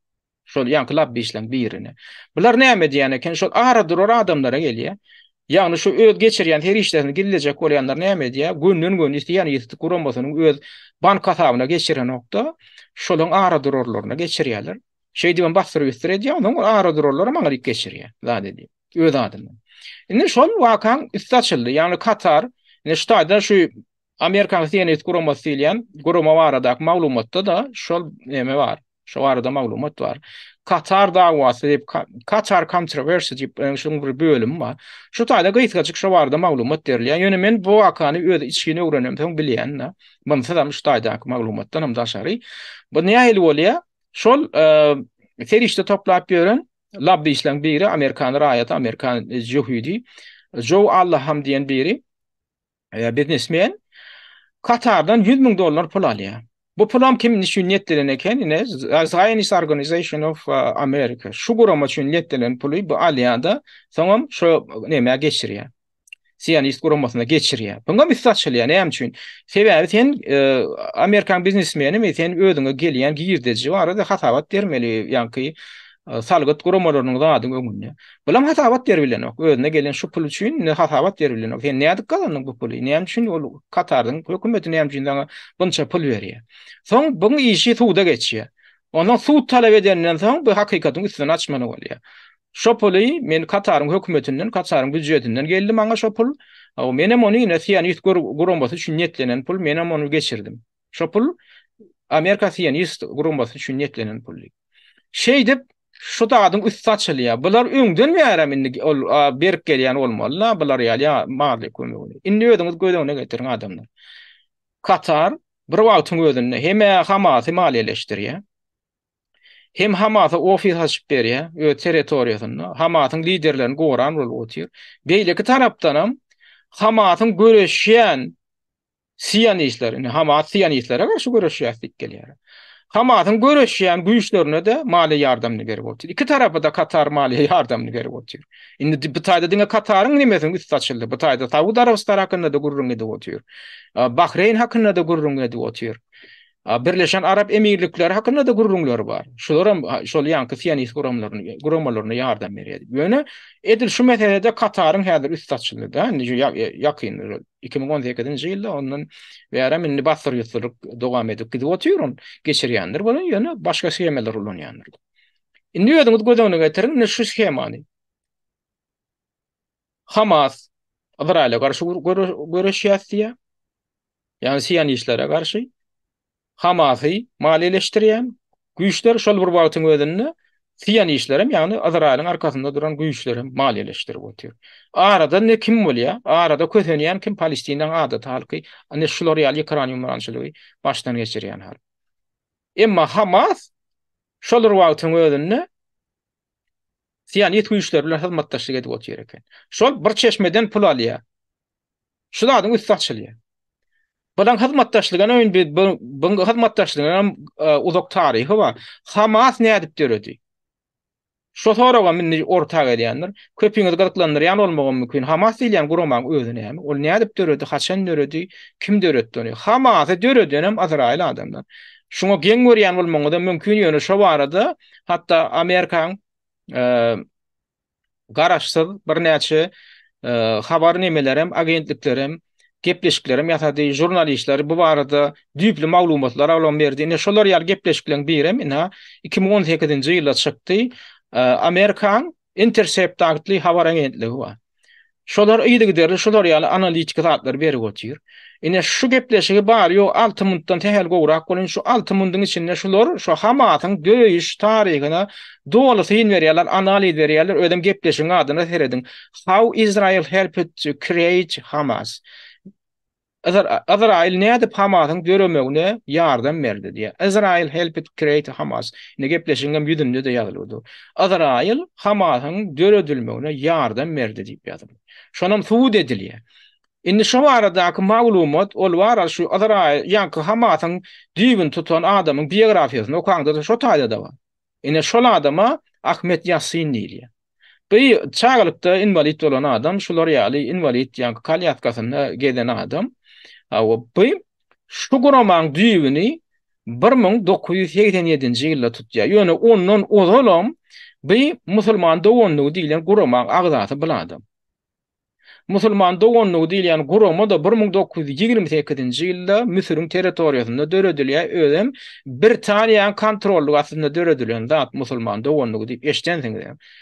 Şol ýaňky labbişleň birine. Bular näme edýän eken? Şol ara durar adamlara gelýär. Ýagny şu öz geçirýän serişdesini gizlejek bolýanlar näme edýär? Gönden göni sionist guramasynyň öz bank hasabyna geçirenokda, şolaryň ara durarlaryna geçirýärler. Şeýdibem basdyryp-üsdür edýär, ondan soň aradurarlar maňa dik geçirýär, zat edýär. Öz adyndan. Indi şol wakaň üsti açyldy. Ýagny Katar, indi ştaýda şu Amerikanyň Sionist guramasy diýilýän gurama baradaky maglumatda-da şol neme bar. Şo barada maglumat bar. Katar dawasy diýip, Katar Controversy diýip, şunuň bir bölümi bar. Şu taýda gysgajyk şo barada maglumat berilýär. Ýöne men bu wakany öz içgin öwrenemsoň bilýän-de. Munsuzam şu taýdaky maglumatdan hem daşary. Bu nähili bolýar? Şol serişde toplap ýören labbyşlaň biri amerikan raýaty, amerikan ýehudi Joe Allaham diýen biri biznesmen Katardan 100 müň dollar pul alýar. Bu pulam kim üçin niýetlenen eken? Ine, Zionist Organization of uh, America. Şu gurama üçin niýetlenen puly bu alýanda, soňam şu nämä geçirýär. Sionist guramasynda geçirýär. Buňa misal açylýar. Näme üçin? Sebäbi sen e, Amerikan biznesmenimi, sen özüňe gelýän girdeji barada hasabat bermeli, ýa-ki e, salgyt guramalarynyň zadyň öňünde. Bulam hasabat ber bilenok. Özüne gelen şu pul üçin ne hasabat ber bilenok. Sen nädip gazandyň bu puly? Näme üçin ol Kataryň hökümeti näme üçin sana bunça pul berýär? Soň bu işi suda geçýär. Ondan sud talap edenden soň bu hakykatyň üstüni açmaly bolýar. Şo puly men Kataryň hökümetinden, Kataryň býujetinden geldi maňa şo pul. Aw, men hem ony ine Sionist guramasy üçin niýetlenen pul, men hem ony geçirdim. Şo pul Amerika Sionist guramasy üçin niýetlenen pul diýip. Şeýdip, şu zadyň üsti açylýar. Bular öňden bärem indi ol berip gelýän bolmaly-la bular ýaly ýa maliýe kömegini. Indi özüňiz göz öňüne getiriň adamlar. Katar bir wagtyň özünde hem-ä Hamasy maliýeleşdirýär, hem Hamasa ofis açyp berýär öz territoriýasynda, Hamasyň liderlerini goran bolup otyr. Beýleki tarapdanam Hamasyň göreşýän sionistler, indi Hamas sionistlere garşy göreşýär diýip gelýär. Hamasyň göreşýän güýçlerine-de maliýe ýardamyny berip otyr. Iki tarapa-da Katar maliýe ýardamyny berip otyr. Indi bu taýda diňe Kataryň nimesiniň üsti açyldy. Bu taýda Saud Arabystany hakynda-da gürrüň edip otyr. Bahreýn hakynda-da gürrüň edip otyr. A Birleşen Arap Emirlikleri hakynda-da gürrüňler bar. Şularam şol ýaňky sionist guramlaryny, guramalaryna ýardam berýär. Ýöne edil şu meselede Kataryň häzir üst açyldy-da, indi şu ýakyn, iki müň on sekizinji ýylda ondan bärem indi basyr-ýusurlyk dogam edip gidip otyr, ony geçirýändir bolan, ýöne başga shemalary ulanýandyr. Indi özüňiz göz öňüne getiriň, indi şu shemany. Hamas Ysraýyla garşy göreşýäs diýýär. Ýagny sionistlara garşy Hamasy maliýeleşdirýän güýçler şol bir wagtyň özünde sionistlerem ýagny Ysraýylyň arkasynda duran güýçlerem maliýeleşdirip otyr. Arada indi kim bolýar? Arada kösenýän kim Palestinaň adaty halky indi şular ýaly ýykyran ýumrançylygy başdan geçirýän halk. Emma Hamas şol bir wagtyň özünde Sionist güýçler bilen hyzmatdaşlyk edip otyr eken. Şol bir çeşmeden pul alýar. Şu zadyň üsti açylýar. Bilen hyzmatdaşlygyna indi bu hyzmatdaşlygyň hem e, uzak taryhy bar. Hamas nädip döredi? Şu soraga indi orta gelýändir. Köpüňizi gyzyklandyrýan bolmagy mümkin. Hamas diýilýän guramaň özi näme? Ol nädip döredi? Haçan döredi? Kim döretdi ony? Hamasy döreden hem Izrail adamlar. Şuňa geň görýän bolmagyňyz mümkin, ýöne şu barada Hatda Amerikaň garaşsyz birnäçe habar nemelerem, agentliklerem, gepleşiklerem ýasady, žurnalistler bu barada düýpli maglumatlar alam berdi. Ine şolar ýaly gepleşikleriň birem ina 2018-nji ýylda çykdy. Amerikaň Intercept atly habar agentligi bar. Şolar yzygiderli şular ýaly analitiki zatlary berip otyr. Ine şu gepleşigi bary-ýogy alty minutdan sähel gowrak bolan şu alty minutiň içinde şular şu Hamasyň döreýiş taryhyna doly syn berýärler, analiz berýärler, özem gepleşigiň adyna serediň, How Israel helped to create Hamas. Yzraýyl nädip Hamasyň döremegine ýardam berdi diýýär. Israel helped create Hamas. Indi gepleşigiňem ýüzünde-de ýazylyp dur. Yzraýyl Hamasyň döredilmegine ýardam berdi diýip ýazylyp. Şonam subut edilýär. Indi şo baradaky maglumat ol bara şu Yzraýyl ýaňky Hamasyň düýbüni tutan adamyň biografiýasyny okaňda-da şo taýda-da bar. Ine şol adama Ahmet Ýassin diýilýär. Bu çagalykda inwalid bolan adam, şular ýaly inwalid ýa kolýaskasynda gezen adam. Hawa, bu şu guramanyň düýbüni bir müň dokuz ýüz segsen ýedinji ýylda tutýar. Ýöne ondan ozalam bu Musulman doganlygy diýlen guramaň agzasy bul adam. Musulman doganlygy diýilýän gurama-da bir müň dokuz ýüz ýigrimi sekizinji ýylda Müsüriň territoriýasynda döredilýär, özem Britaniýanyň kontrollygy astynda döredilen zat musulman doganlygy diýip eşidensiňiz.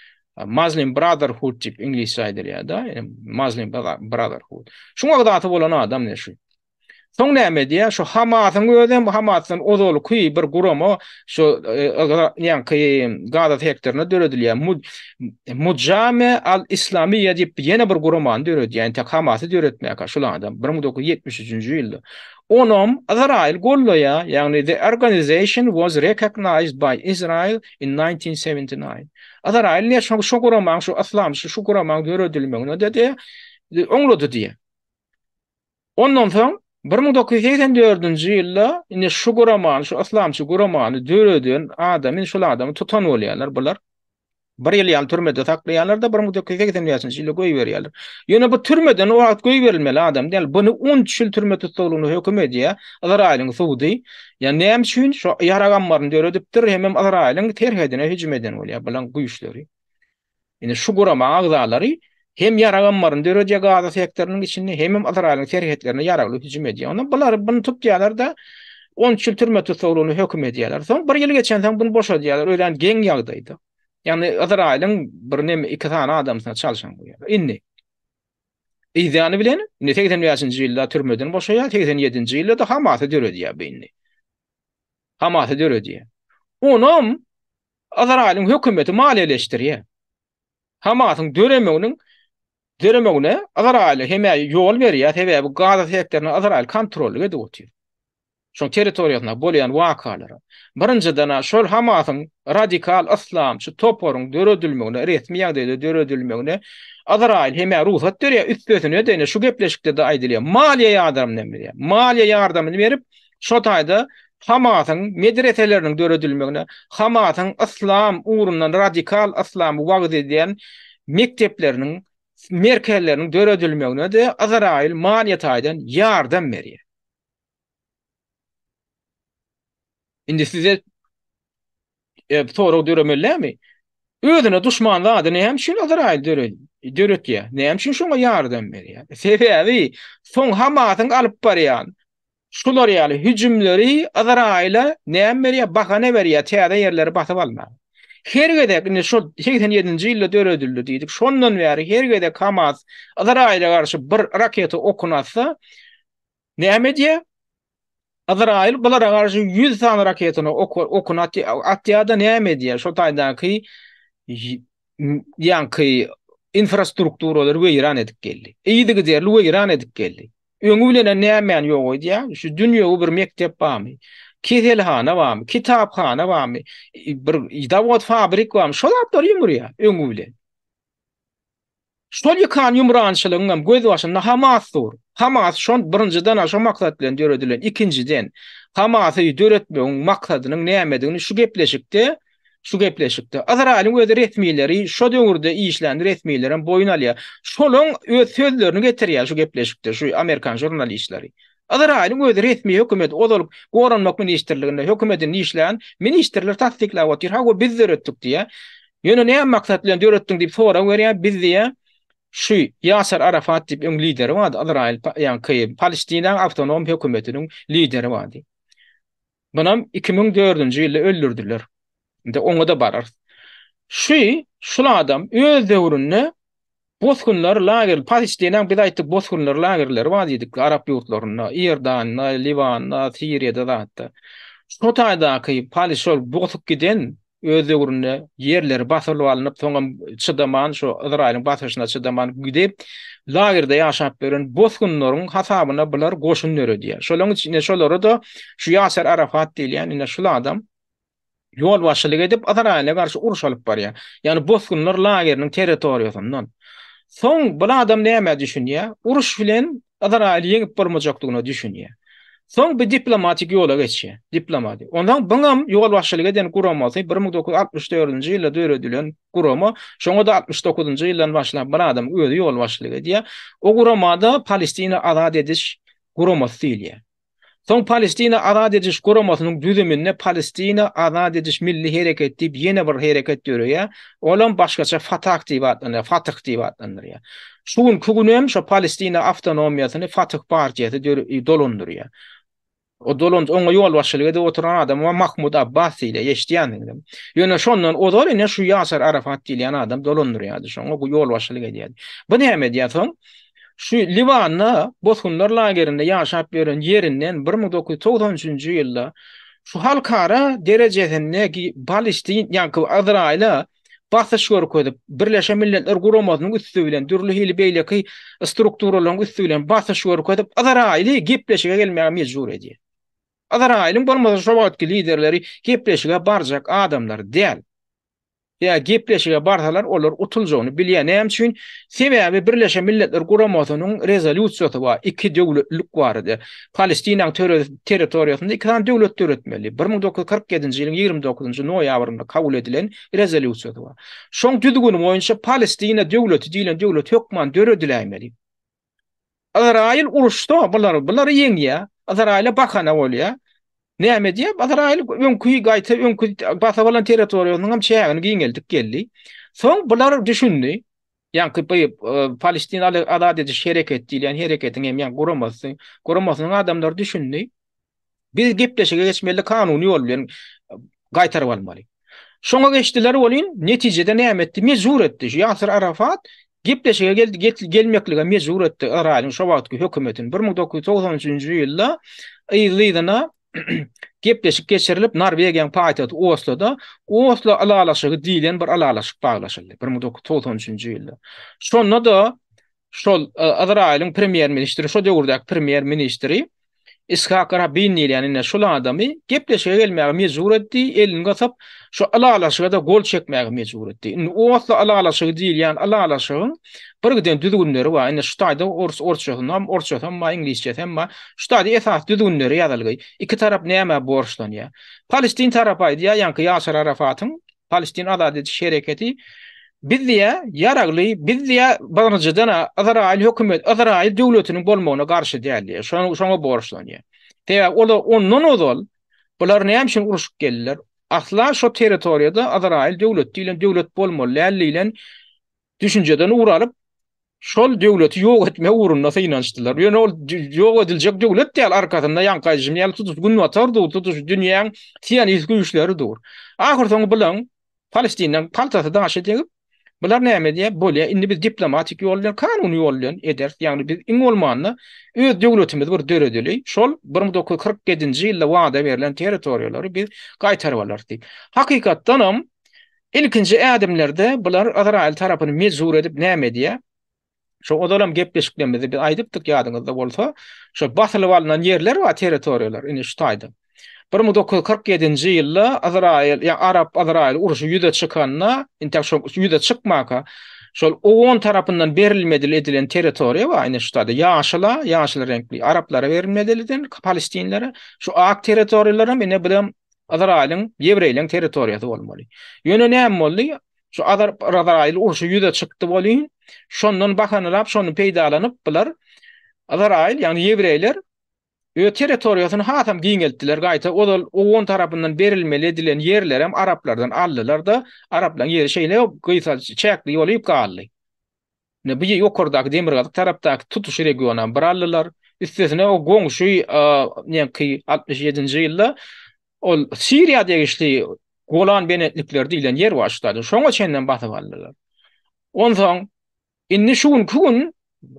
Muslim Brotherhood diýip iňlisçe aýdylýar-da, Muslim Brotherhood. Şuň agzasy bolan adam ine şu. Soň näme edýär? Şu Hamasyň özem Hamasdan ozalky bir gurama şu e, ýaňky Gaza sektorynda döredilýän Mujame al-Islamiýa diýip ýene bir guramany döredýär. Ýani tek Hamasy döretmäkä şul adam 1973-nji ýylda. Onam Izrail gollaýar. Ýagny the organization was recognized by Israel in 1979. Izrail ne şu şu guramanyň şu islamçy şu guramanyň döredilmegine de de oňlady diýär. Ondan soň bir müň dokuz ýüz segsen dördünji ýylda indi şu guramany, şu yslamçy guramany döreden adamy, şol adamy tutan bolýarlar bular. Bir ýyl ýaly türmede saklaýarlar-da, bir müň dokuz ýüz segsen bäşinji ýylda goýberýärler. Ýöne bu türmeden o wagt goýberilmeli adam däl. Buny on üç ýyl türme tussaglygyna höküm edýär Ysraýylyň sudy. Ýa näme üçin? Şo ýarag ammaryny döredipdir, hemem Ysraýylyň serhedine hüjüm eden bolýar bulaň güýçleri. Indi şu gurama agzalary hem ýarag ammaryny döredýär Gaza sektorynyň içinde, hemem Ysraýylyň serhetlerine ýaragly hüjüm edýär. Onda bulary buny tutýarlar-da, on üç ýyl türme tussaglygyna höküm edýärler. Soň bir ýyl geçensoň buny boşadýarlar, özäni geň ýagdaýda. Ýagny Ysraýylyň bir näme iki sany adamsyna çalşan goýýarlar. Indi yzýany bilen indi segsen bäşinji ýylda türmeden boşaýar, segsen ýedinji ýylda-da Hamasy döredýär bu indi. Hamasy döredýär. Onam Ysraýylyň hökümeti maliýeleşdirýär. Hamasyň döremeginiň döremegine Ysraýyl hem ýol berýär, sebäbi Gaza sektoryny Ysraýyl kontrollyk edip otyr. Şoň territoriýasynda bolýan wakalara. Birinjiden, şol Hamasyň radikal yslamçy toparyň döredilmegine, resmi ýagdaýda döredilmegine Ysraýyl hem rugsat berýär. Üstesine-de, ine şu gepleşikde-de aýdylýar, maliýe ýardamyny hem berýär. Maliýe ýardamyny berip, Şo taýda Hamasyň medreseleriniň döredilmegine, Hamasyň yslam ugrundan radikal yslamy wagyz edýän mekdepleriniň, merkezleriniň döredilmegine-de Ysraýyl maliýe taýdan ýardam berýär. Indi size. e, sorag döremeli dämi? Özüne duşman zady näme üçin Azrail döretýär? Näme üçin şoňa ýardam berýär? Sebäbi soň Hamasyň alyp barýan şular ýaly hüjümleri Azraila näme berýär? Bahana berýär, täze ýerleri basyp alma. Her gezek indi şol 87-nji ýylda döredildi diýdik. Şondan bäri her gezek Hamas Azraila garşy bir raketa okun atsa, Näme diýýär? Izraýyl bulara garşy 100 sany raketany okun atýar-da näme diýýär? Şo taýdaky ýaňky infrastrukturalary weýran edip geldi. Yzygiderli weýran edip geldi. Öňi bilen nämäni ýok edýär? Şu dünýewi bir mekdep barmy? Keselhana barmy? Kitaphana barmy? Bir zawod-fabrik barmy? Şol zatlary ýumurýar öňi bilen. Şol ýykan ýumrançylygyň hem gözbaşynda Hamas dur. Hamas şon birinjiden-ä şo maksat bilen döredilen, ikinjiden, Hamasy döretmegiň maksadynyň nämedigini şu gepleşikde, şu gepleşikde, Ysraýylyň öz resmileri, şo döwürde işlän resmiler hem boýun alýar. Şolaň öz sözlerini getirýär şu gepleşikde şu amerikan žurnalistleri. Yzraýylyň özi resmi hökümeti ozal Goranmak ministrliginde, hökümetinde işlän ministrler tassyklap otyr, hawa biz döretdik diýýär. Ýöne näme maksat bilen döretdiň diýip sorag berýär, biz diýýär, şu Ýasar Arafat diýip öň lideri bardy, Yzraýyl, ýagny Palestina awtonom hökümetiniň lideri bardy. Munam iki müň dördünji ýylda öldürdiler. Indi oňa-da bararys. Şu, şul adam öz döwründe bosgunlar lager, Pahiç diýenäň biz aýtdyk bosgunlar lagerleri bar diýdik arap ýurtlarynda, Iordanda, Liwanda, Siriýada zatda. Şu taýdaky Pahiç şol bosup giden öz döwründe ýerleri basylyp alnyp, soňam çydaman, şu Yzraýylyň basyşyna çydaman gidip, lagerde ýaşap ýören bosgunlaryň hasabyna bular goşun döredýär. Şolaryň içinde şolara-da şu Ýaser Arafat diýilýän ine şul adam ýolbaşçylyk edip, Yzraýyla garşy uruş alyp barýar. Ýagny bosgunlar lageriniň territoriýasyndan. Soň bu adam nämä düşünýär? Uruş bilen Yzraýyly ýeňip bolmajakdygyna düşünýär. Soň bir diplomatik ýola geçýär. Diplomati. Onsoň buňam ýolbaşçylyk eden guramasy bir müň dokuz ýüz altmyş dördünji ýylda döredilen gurama, şoňa-da altmyş dokuzynjy ýyldan başlap bir adamyň özi ýolbaşçylyk edýär. O guramada Palestina azat ediş guramasy diýilýär. Soň Palestina azat ediş guramasynyň düzüminde Palestina azat ediş milli hereketi diýip ýene bir hereket döreýär. Olam başgaça Fatak diýip atlandyrýar, Fatyh diýip atlandyrýar. Şu günki gün hem şo Palestina awtonomiýasyny Fatyh partiýasy dolandyrýar. O dolan oňa ýolbaşçylyk edip oturan adam Mahmud Abbas diýilýär, eşidýändiňizmi? Ýöne şondan ozal ine şu Ýasar Arafat diýilýän adam dolandyrýardy şoňa, ýolbaşçylyk edýärdi. Bu näme edýär soň? Şu Liwanda bosgunlar lagerinde ýaşap ýören ýerinden bir müň dokuz ýüz togsan üçünji ýylda şu halkara derejesinde Palestin ýa-ki Ysraýyla basyş görkezip, Birleşen Milletler Guramasynyň üsti bilen, dürli hili beýleki strukturalaryň üsti bilen basyş görkezip, Ysraýyly gepleşige gelmäge mejbur edýär. Ysraýylyň bolmasa şo wagtky liderleri gepleşige barjak adamlar däl. ýa gepleşige barsalar olar utuljagyny bilýär. Näme üçin? Sebäbi Birleşen Milletler Guramasynyň rezolýusiýasy bar, iki döwletlilik barada. Palestinanyň territoriýasynda iki sany döwlet döretmeli. Bir müň dokuz ýüz kyrk ýedinji ýylyň ýigrimi dokuzynjy noýabrynda kabul edilen rezolýusiýasy bar. Şoň düzgüni boýunça Palestina döwleti diýlen döwlet hökman dörediläýmeli. Ysraýyl uruşda bular, bulary ýeňýär. Ysraýyla bahana bolýar. Näme diýip, Ysraýyl öňki gaýta öňki basap alan territoriýasynyň hem çägini giňeldip geldi. Soň bular düşündi. Ýaňky bu e, Palestina azat ediş hereketi diýilýän hereketiň hem ýa guramasyny, guramasynyň adamlary düşündi. Biz gepleşige geçmeli kanuny ýol bilen gaýtaryp almaly. Şoňa geçdiler welin netijede näme etdi? Mejbur etdi. Şu Ýasir Arafat gepleşige geldi, get, gelmeklige mejbur etdi Ýsraýylyň şo wagtky hökümetini. 1993-nji ýylda yzly-yzyna gepleşik geçirilip Norwegiýanyň paýtagty Osloda Oslo ylalaşygy diýlen bir ylalaşyk baglaşyldy 1993-nji ýylda. Şonda da şol Ysraýylyň premýer-ministri, şo döwürdäki premýer-ministri Ishak Rabin diýilýän ine şol adamy gepleşige gelmäge mejbur etdi, elini gysap, şo ylalaşyga-da gol çekmäge mejbur etdi. Indi Oslo ylalaşygy diýilýän ylalaşygyň birgiden düzgünleri bar. Indi şu taýda ors orsçasynam, orsçasy hem bar, iňlisçesi hem bar. Şu taýda esasy düzgünleri ýazylgy. Iki tarap nämä borçlanýar? Palestin tarapy aýdýar, ýaňky Ýasir Arafatyň Palestin azat ediş hereketi biz diýä ýaragly, biz diýä birinjiden Ysraýyl hökümet, Ysraýyl döwletiniň bolmagyna garşy däl diýä. Şonuň şoňa borçlanýar. Sebäbi olar ondan ozal bular näme üçin uruşyp geldiler? Asla şu territoriýada Ysraýyl döwlet diýlen döwlet bolmaly däl diýlen düşünjeden ugur alyp, şol döwleti ýok etmek ugrunda synanyşdylar. Ýöne ol ýok ediljek döwlet däl, arkasynda ýaňkaýjym ýaly tutuş günbatar dur, tutuş dünýäň sionist güýçleri dur. Ahyrsoňy bulaň Palestinden paltasy daşa degip, bular näme diýýär, bolýa, indi biz diplomatik ýol bilen, kanuny ýol bilen ederis. Ýagny biz iň bolmanda öz döwletimizi bir döredeli, şol bir müň dokuz ýüz kyrk ýedinji ýylda wada berlen territoriýalary biz gaýtaryp alarys diýip. Hakykatdanam Ilkinji ädimlerde bular Ysraýyl tarapyny mejbur edip näme edýär? Şo ozalam gepleşiklerimizde biz aýdypdyk ýadyňyzda bolsa, şo basylyp alnan ýerler bar, territoriýalar, indi şu taýdan. Bir müň dokuz ýüz kyrk ýedinji ýylda Ysraýyl, ýa arap-ysraýyl urşy ýüze çykanda, entek şo ýüze çykmaka, şol owgan tarapyndan berilmedil edilen territoriýa bar, ine şu taýda ýaşyla, ýaşyl reňkli, araplara berilmediliden, palestinlere, şu ak territoriýalaram ine bizem Yzraýylyň, ýewreýleň territoriýasy bolmaly. Ýöne näme boldy? Şu Azar Yzraýyl urşy ýüze çykdy bolýyn. Şondan bahanalap, şony peýdalanyp bular Yzraýyl, ýagny ýewreýler öz territoriýasyny hasam giňeltdiler. Gaýta ozal owgan tarapyndan berilmeli edilen ýerlerem araplardan aldylar-da, araplaryň ýeri şeýle gysga, çäkli ýolyp galdy. Ine, bu ýokardaky demirgazyk tarapdaky tutuş regionam bir aldylar. Üstesine o goňşy neňki altmyş ýedinji ýylda ol Siriýa degişli Golan benetlikleri diýlen ýer başlady. Şoňa çenlem basyp aldylar. Onsoň indi şu günki gün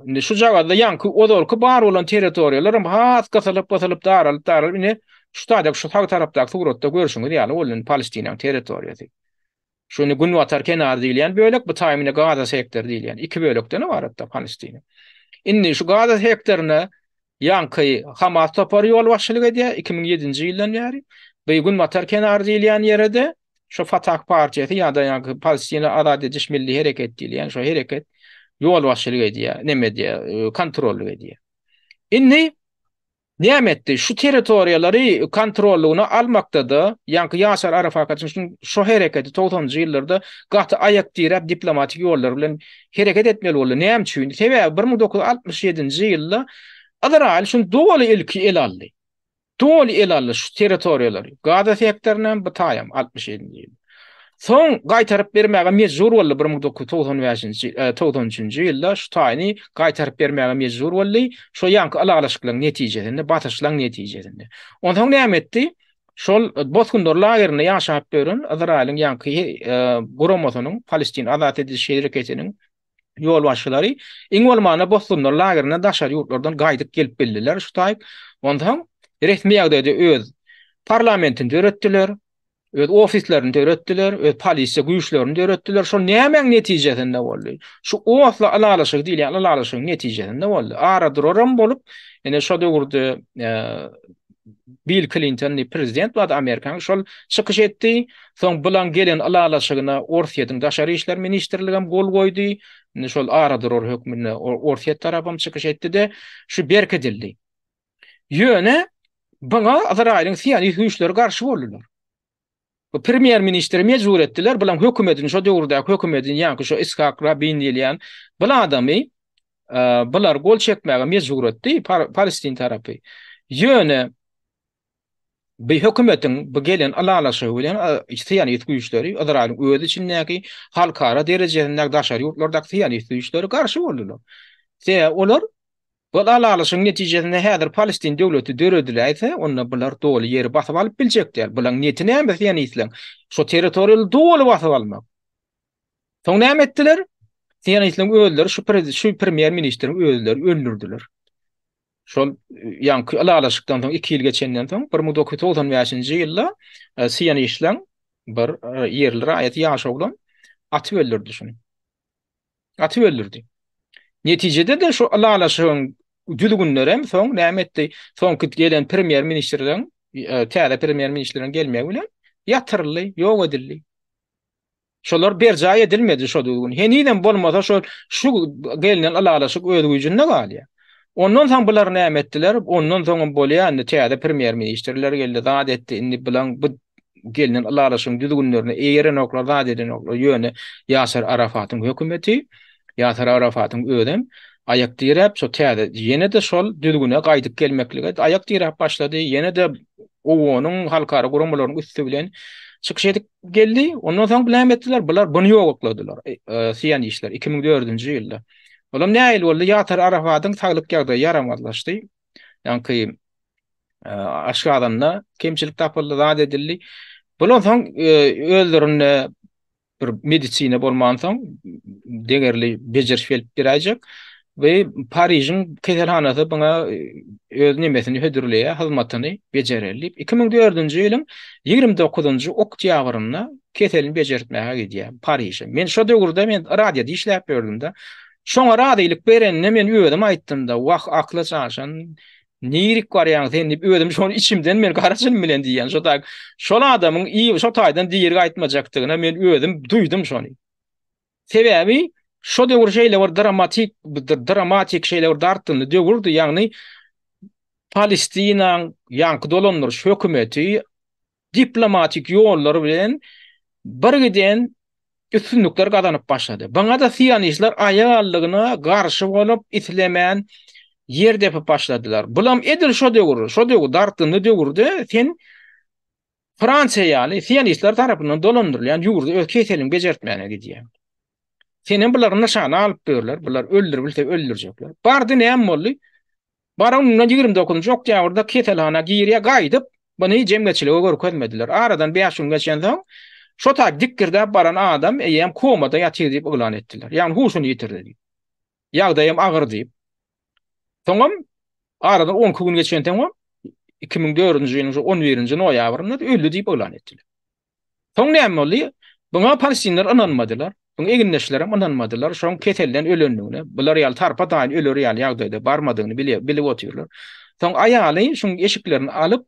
indi şu jagazda ýaňky ozalky bar bolan territoriýalaram has gysylyp gysylyp daralyp daralyp indi şu taýda şu sag tarapdaky suratda görşüňiz ýaly boldy indi Palestinanyň territoriýasy. Şuny günbatar kenary diýilýän bölek, bu taýy ine Gaza sektory diýilýän iki bölekden ybaratdyr Palestina. Indi şu Gaza sektoryna ýaňky Hamas topary ýolbaşçylyk edýär iki müň ýedinji ýyldan bäri. Bu günbatar kenary diýilýän ýere-de şu Fatah partiýasy ýa-da ýaňky Palestina azat ediş milli hereketi diýilýän şu hereket ýolbaşçylyk edýär, neme edýär, kontrollyk edýär. Indi Näme etdi? Şu territoriýalary kontrollygyna almakda-da, ýaňky Ýaşar Arafakatyň şo hereketi togsanynjy ýyllarda gaty aýak diräp diplomatik ýollar bilen hereket etmeli boldy. Näme üçin? Sebäbi bir müň dokuz ýüz altmyş ýedinji ýylda Yzraýyl şuny doly ilki ele aldy. Doly ele aldy şu territoriýalary. Gaza sektoryny hem, bu taýam altmyş ýedinji ýyl. Soň gaýtaryp bermäge mejbur boldy bir müň dokuz ýüz togsan bäşinji ýyl, togsan üçünji ýylda şu taýyny gaýtaryp bermäge mejbur boldy, şo ýaňky ylalaşyklaryň netijesinde, basyşlaň netijesinde. Onsoň näme etdi? Şol bosgunlar lagerinde ýaşap ýören Ysraýylyň ýaňky guramasynyň, Palestin azat ediliş hereketiniň ýolbaşçylary iň bolmanda bosgunlar lagerinden daşary ýurtlardan gaýdyp gelip bildiler şu taý. Onsoň resmi ýagdaýda öz parlamentini döretdiler, öz ofislerini döretdiler, öz polisiýa güýçlerini döretdiler. Şol nämäň netijesinde boldy? Şu Oslo ylalaşygy diýilýän ylalaşygyň netijesinde boldy. Ara duraram bolup, ene şo döwürde e, Bill Klinton diýip prezident wada Amerikan şol çykyş etdi. Soň bilan gelen ylalaşygyna Orsýetiň daşary işler ministrligi hem gol goýdy. Indi şol ara durar hökmünde Orsýet tarapym çykyş etdi-de, şu berkidildi. Ýöne buňa Ysraýylyň sionist güýçleri garşy boldular. Bu premýer-ministri mejbur etdiler, bilen hökümetini, şo döwürdäki hökümetini, ýaňky şo Ishak Rabin diýilýän bul adamy bular gol çekmäge mejbur etdi, palestin tarapy. Ýöne bu hökümetiň bu gelen ylalaşygy bilen sionist güýçleri, Ysraýylyň öz içindäki, halkara derejesindäki, daşary ýurtlardaky sionist güýçleri garşy boldular. Sebäbi olar Bu dalalyşyň netijesinde häzir Palestin döwleti dörediläýse, onda bular doly ýeri basyp alyp biljek däl. Bulaň niýeti näme sionistleň? Şo territoriýalary doly basyp almak. Soň näme etdiler? Sionistleň özleri şu şu premýer ministri özleri öldürdiler. Şol ýaňky ylalaşykdan soň iki ýyl geçenden soň bir müň dokuz ýüz togsan bäşinji ýylda sionistleň bir ýerli raýaty ýaşawulan atyp öldürdi şuny. Atyp öldürdi. Netijede-de şu ylalaşygyň düzgünlerem soň näme etdi? Soňky gelen premýer ministrden, täze premýer ministrden gelmegi bilen ýatyryldy, ýok edildi. Şolar berjaý edilmedi şo düzgün. Henizem bolmasa şol şu gelnen ylalaşyk öz güýjünde galýar. Ondan soň bular näme etdiler? Ondan soňam bolýandy, täze premýer ministrler geldi, zat etdi, indi bilen bu gelnen ylalaşygyň düzgünlerine eýerenoklar, zat edenoklar, ýöne Ýasir Arafatyň hökümeti, Ýasir Arafatyň özem aýak diräp, şo täze ýene-de şol düzgüne gaýdyp gelmeklige aýak diräp başlady, ýene-de OON-yň, halkara guramalaryň üsti bilen çykyş edip geldi. Ondan soň näme etdiler? Bular buny ýogakladylar, sionistler, iki müň dördünji ýylda. Olam nähili boldy? Ýasir Arafatyň saglyk ýagdaýy ýaramazlaşdy. Ýaňky aşgazanda kemçilik tapyldy, zat edildi. Bulan soň özlerinde bir medisina bolman soň degerli bejeriş berip biräýjek we Parižiň keselhanasy buna öz nemesini hödürleýär, hyzmatyny bejereli. 2004-nji ýylyň 29-njy oktýabrynda keselini bejertmäge gidýär Pariže. Men şo döwürde men radioda işläp ýördüm-de. Şoňa razylyk berende men özüm aýtdym-da, wah, akly çaşan Nirik barýaň sen diýip özüm şony içimden men garaşym bilen diýýän. Şo taý şol adamyň i şo taýdan diri gaýtmajakdygyna men özüm duýdum şony. Sebäbi şo döwür şeýle bir dramatik dramatik şeýle bir dartgynly döwürdi. Ýagny Palestinaň ýaňky dolandyryş hökümeti diplomatik ýollar bilen birgiden üstünlikler gazanyp başlady. Bana-da sionistler aýallygyna garşy bolup islemän ýer depip başladylar. Bulam edil şo döwür, şo döwür dartgynly döwürde sen Fransiýa ýaly sionistler tarapyndan dolandyrylýan ýurda öz keseliňi bejertmäne gidýäň. Senem bular nyşana alyp börler, bular öldürüp bilse öldürjekler. Bardy näme boldy? Baran mundan ýigrimi dokuzynjy oktýabrda keselhana girýär, gaýdyp, muny jemgyýetçilige görkezmediler. Aradan bäş gün geçensoň, şo taýy dikgirdäp baran adam eýýäm komada ýatyr diýip yglan etdiler. Ýagny huşuny ýitirdi diýip. Ýagdaýam agyr diýip. Soňam aradan on iki gün geçensoňam iki müň dördünji ýylyň şu on birinji noýabrynda öldi diýip yglan etdiler. Soň näme boldy? Buňa palestinler ynanmadylar. Buň egindeşlerem ynanmadylar. Şoň keselden ölendigine, bular ýaly tarpa taýyn öler ýaly ýagdaýda barmadygyny bile, bilip otyrlar. Soň aýaly şuň eşiklerini alyp,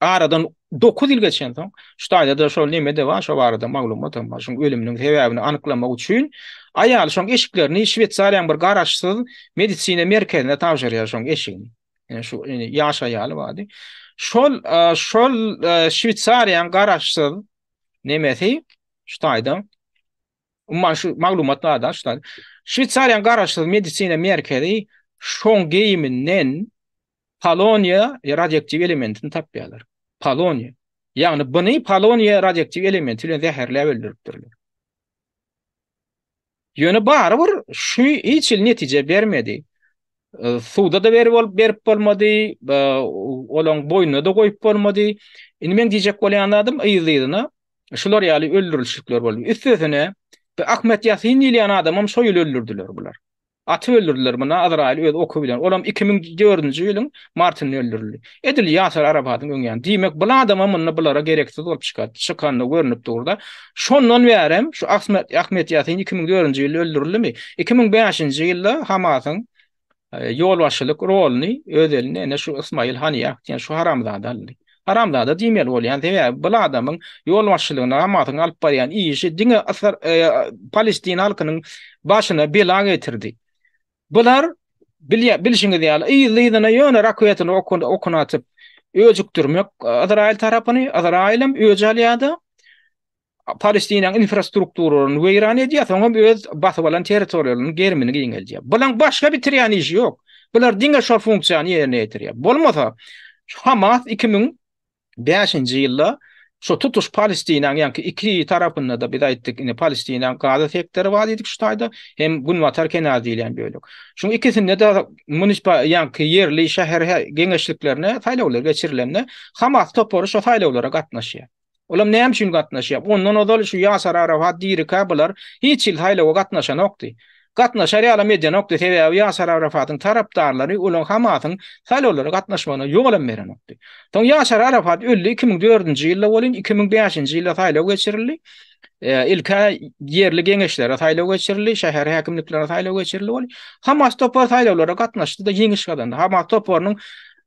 aradan dokuz ýyl geçen soň, şu taýda-da şol neme-de bar, şo barada maglumatam bar, şuň ölüminiň sebäbini anyklamak üçin, aýaly şoň eşiklerini Şweýsariýaň bir garaşsyz medisina merkezine tabşyrýar şoň eşigini. Yani şu yani yaş ayalı vardı. Şol e, şol e, Şweýsariýanyň garaşsyz nemesi şu taýda umman şu maglumatlarda şu taýda Şweýsariýanyň garaşsyz medisina merkezi şoň geýiminden poloniýa radioaktiw elementini tapýarlar. Poloniýa. Ýagny bunu poloniýa radioaktiw elementi bilen zäherläp öldüripdirler. Ýöne barybir şu hiç hili netije bermedi. Suwda-da beri bolup berip bolmady, olaň boýnuna-da goýup bolmady. Indi meň diýjek bolýan zadym yzly-yzyna şular ýaly öldürilişikler boldy. Üstesine, Ahmet Ýasin diýilýän adamam şo ýyl öldürdiler bular. Atyp öldürdiler muna Azraýyl öz oky bilen. Olam iki müň dördünji ýylyň martynda öldürildi. Edil Ýasir Arafadyň öň ýany. Diýmek bul adamam munda bulara gereksiz bolup çykat. Çykanda görnüp durda. Şondan bärem şu Ahmet Ahmet Ýasin iki müň dördünji ýylda öldürildimi? Iki müň bäşinji ýylda Hamasyň ýolbaşçylyk roluny öz eline ene şu Ysmaýyl Haniýah diýen şu haramzada aldy. Haramzada diýmeli bolýan sebäbi bul adamyň ýolbaşçylygynda Hamasyň alyp barýan işi diňe Palestina halkynyň başyna bela getirdi. Bular bilşiňiz ýaly yzly-yzyna ýöne raketany okuna atyp öjükdirmek Ysraýyl tarapyny, Ysraýyl hem öj alýardy. Palestinaň infrastrukturalaryny weýran edýär, soňam öz basyp alan territoriýalarynyň gerimini giňeldýär. Bulaň başga bitirýän işi ýok. Bular diňe şol funksiýany ýerine ýetirýär. Bolmasa, şu Hamas iki müň bäşinji ýylda şu tutuş Palestinaň, ýaňky iki tarapynda-da biz aýtdyk, indi Palestinaň Gaza sektory bar diýdik şu taýda, hem Günbatar kenar diýilýän bölek. Şuň ikisinde-de munisipa, ýaňky ýerli şäher geňeşliklerine saýlawlar geçirilende, Hamas topary şo saýlawlara gatnaşýar. Olam näme üçin gatnaşýar? Ondan ozal şu Ýasar Arafat dirikä bular hiç hil saýlawa gatnaşanokdy. Gatnaşar ýalam edenokdy, sebäbi Ýasar Arafatyň tarapdarlary olaň Hamasyň saýlawlara gatnaşmagyna ýolam berenokdy. Soň Ýasar Arafat öldi, iki müň dördünji ýylda welin, iki müň bäşinji ýylda saýlaw geçirildi. Ilkä ýerli geňeşlere saýlaw geçirildi, şäher häkimliklerine saýlaw geçirildi welin, Hamas topary saýlawlara gatnaşdy-da ýeňiş gazandy. Hamas toparynyň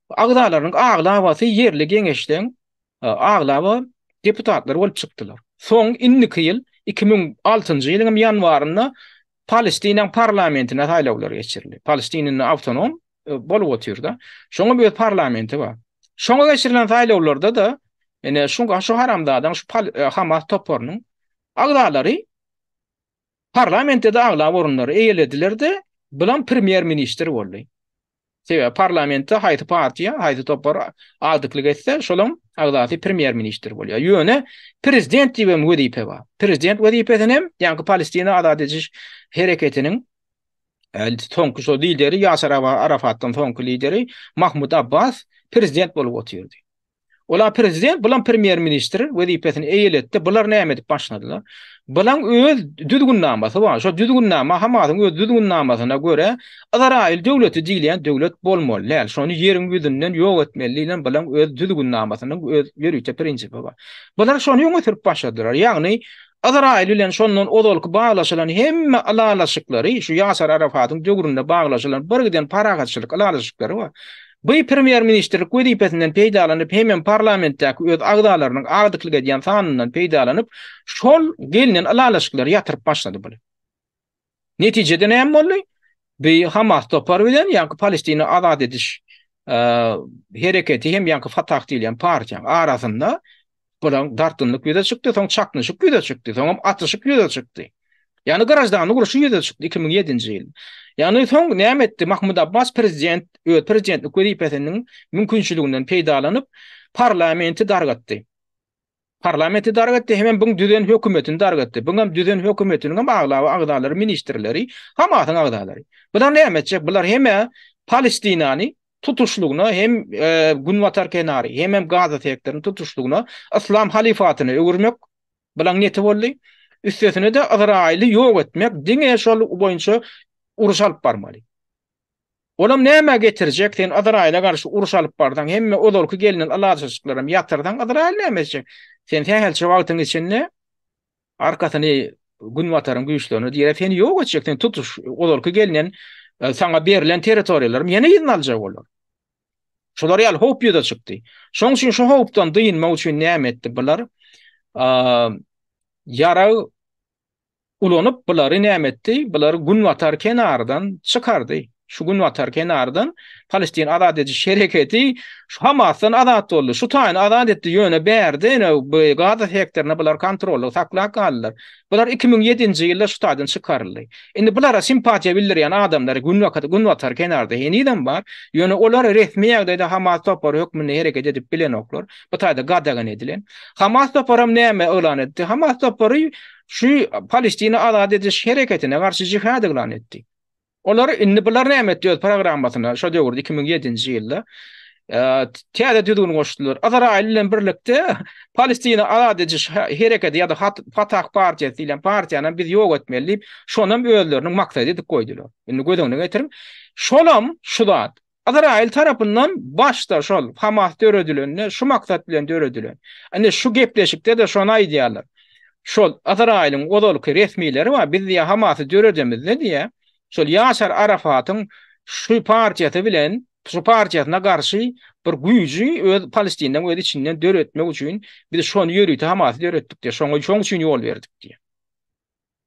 agzalarynyň aglabasy ýerli geňeşden Aglaba deputatlar bolup çykdylar. Soň indiki ýyl iki müň altynjy ýylyň ýanwarynda Palestinaň parlamentine saýlawlar geçirildi. Palestina indi awtonom bolup otyrda. Şoňa öz parlamenti bar. Şoňa geçirilen saýlawlarda-da ine şu şu haramzadaň şu Hamas toparynyň agzalary parlamentde-de aglaba orunlary eýelediler-de, bulam premýer ministr boldy. Sebäbi parlamentde haýsy partiýa, haýsy topar agdyklyk etse, şolaň agzasy premýer-ministr bolýar. Ýöne prezident diýip hem wezipe bar. Prezident wezipesini hem ýaňky Palestina azat ediş hereketiniň soňky şol lideri Ýasir Arafatdan soňky lideri Mahmud Abbas prezident bolup otyrdy. Ola prezident, bulam premýer-ministr wezipesini eýeletdi, bular näme edip başladylar? Bulaň öz düzgünnamasy bar, şo düzgünnama Hamasyň öz düzgünnamasyna görä, Yzraýyl döwleti diýilýän döwlet bolmaly däl, şony ýeriň ýüzünden ýok etmeli diýlen bulaň öz düzgünnamasynyň öz ýörite prinsipi bar. Bular şony öňe sürüp başladylar, ýagny Yzraýyl bilen şondan ozalky baglaşylan hemme ylalaşyklary, şu Ýasar Arafatyň döwründe baglaşylan birgiden parahatçylyk ylalaşyklary bar, Bu premýer-ministrlik wezipesinden peýdalanyp hemem parlamentdäki öz agzalarynyň agdyklyk edýän sanyndan peýdalanyp, şol gelnen ylalaşyklary ýatyryp başlady bul. Netijede näme boldy? Bu Hamas topary bilen ýaňky Palestina azat ediş hereketi hem ýaňky Fatah diýilýän partiýaň arasynda Soň dartgynlyk ýüze çykdy, soň çaknyşyk ýüze çykdy, soňam atyşyk ýüze çykdy. Ýagny graždanlyk uruşy ýüze çykdy 2007-nji ýyl. Ýagny soň näme etdi? Mahmud Abbas prezident öz prezidentlik wezipesiniň mümkinçiliginden peýdalanyp, parlamenti dargatdy. Parlamenti dargatdy hemem buň düzen hökümetini dargatdy. Buňam düzen hökümetiniň hem aglaba agzalary, ministrleri Hamasyň agzalary. Bular näme etjek? Bular hemä Palestinany tutuşlygyna hem Günbatar kenary, hemem Gaza sektoryny tutuşlygyna Yslam halyfatyna öwürmek bilaň neti boldy. Üstesine-de Ysraýyly ýok etmek diňe şol boýunça uruş alyp barmaly. Olam nämä getirjek, sen Ysraýyla garşy uruş alyp barsaň, hemme ozalky gelnen ylalaşyşyklaram ýatyrsaň, Ysraýyl näme etjek? Sen sähelçe wagtyň içinde Arkasyny Günbataryň güýçlerine dirä, sen ýok etjek, sen tutuş ozalky gelnen saňa berlen territoriýalarymy ýene yzyna aljak olar. Şolar ýaly howp ýüze çykdy. Şoň üçin şu howpdan dynmak üçin näme etdi bular? Ýarag ulanyp bulary näme etdi? Bulary Günbatar kenardan çykardy. Şu günbatar kenardan Palestin azat ediş hereketi şu Hamasdan azat boldy. Şu taýyny azat etdi. Ýöne bärde ene bu Gaza sektoryna bular kontrolly saklap galdylar. Bular 2007-nji ýylda şu taýdan çykaryldy. Indi bulara simpatiýa bildirýän adamlary günbatar günbatar kenarda henizem bar. Ýöne olar resmi ýagdaýda Hamas topary hökmünde hereket edip bilenoklar. Bu taýda gadagan edilen. Hamas toparam näme yglan etdi? Hamas topary şu Palestini azat ediş hereketine garşy jihad yglan etdi. Olar indi bular näme etdi öz programmasyna şo döwürde 2007-nji ýylda täze düzgün goşdular. Azrail bilen birlikde Palestina azat ediş hereketi ýa-da Fatah partiýasy diýlen partiýany biz ýok etmeli diýip, şonam özleriniň maksady edip goýdular. Indi göz öňüne getiriň. Şolam şu zat. Ysraýyl tarapyndan başda şol Hamas döredilende şu maksat bilen döredilen. Indi şu gepleşikde-de şony aýdýarlar. Şol Ysraýylyň ozalky resmileri bar, biz diýýär Hamasy döredemizde diýýär. Şol Ýaser Arafatyň şu partiýasy bilen şu partiýasyna garşy bir güýji öz Palestinanyň öz içinden döretmek üçin biz şony ýörite Hamasy döretdik diýýär. Şoňa şoň üçin ýol berdik diýýär.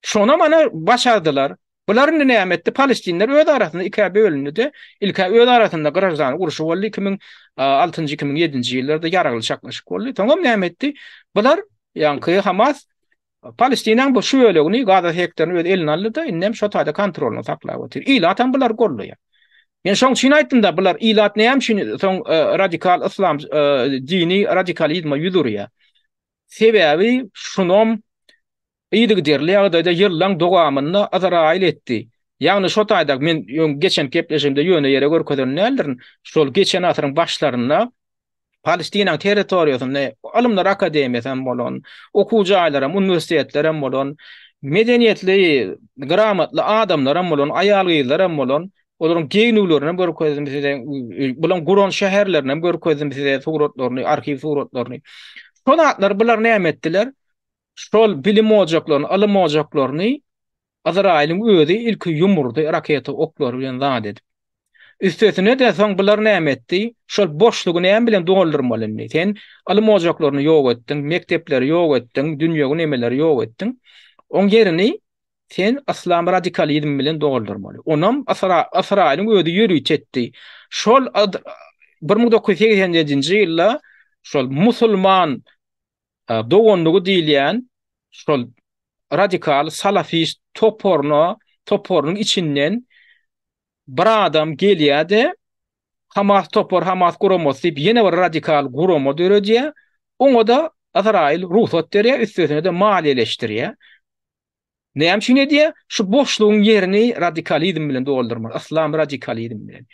Şonam ana başardylar. Bular indi näme etdi? Palestinler öz arasynda ikä bölündi-de, ilk-ä öz arasynda graždanlyk urşy boldy, iki müň altynjy, iki müň ýedinji ýyllarda ýaragly çaknyşyk boldy. Soňam näme etdi? Bular, ýaňky Hamas, Palestinanyň bu şu bölegini, Gaza sektoryny öz eline aldy-da, indem şo taýda kontrolyny saklap otyr. Ilatam bulary goldaýar. Men şoň üçin aýtdym-da, bular ilat näme üçin soň radikal yslam dini radikalizme ýüz urýar? Sebäbi şunam Yzygiderli ýagdaýda ýyllaň dowamynda Yzraýyl etdi. Ýagny şo taýda men öň geçen gepleşigimde ýöne ýere görkezen däldirin, şol geçen asyryň başlarynda Palestinaň territoriýasynda Ylymlar akademiýasy hem bolan, okuw jaýlary hem, uniwersitetler hem bolan, medeniýetli, gramatly adamlar hem bolan, aýal-gyzlar hem bolan, olaryň geýnüwlerini hem görkezdim size, bularyň guran şäherlerini hem görkezdim size suratlaryny, arhiw suratlaryny. Şo zatlar bular näme etdiler? Şol bilim ojaklaryny, ylym ojaklaryny Yzraýylyň özi ilki ýumurdy, raketa oklary bilen zat edip. Üstesine-de soň bular näme etdi? Şol boşlugy näme bilen doldurmaly indi? Sen ylym ojaklaryny ýok etdiň, mekdepleri ýok etdiň, dünýewi nemeleri ýok etdiň. Oň ýerini sen yslam radikalizmi bilen doldurmaly. Onam Ysraýylyň özi ýörite etdi. Şol bir müň dokuz ýüz segsen ýedinji ýylda şol musulman doganlygy diýilýän şol radikal salafist toparyna, toparynyň içinden bir adam gelýär-de, Hamas topary, Hamas guramasy diýip, ýene bir radikal gurama döredýär. Oňa-da Ysraýyl rugsat berýär, üstesine-de maliýeleşdirýär. Näme üçin edýär? Şu boşlugyň ýerini radikalizm bilen doldurmaly, yslam radikalizm bilen.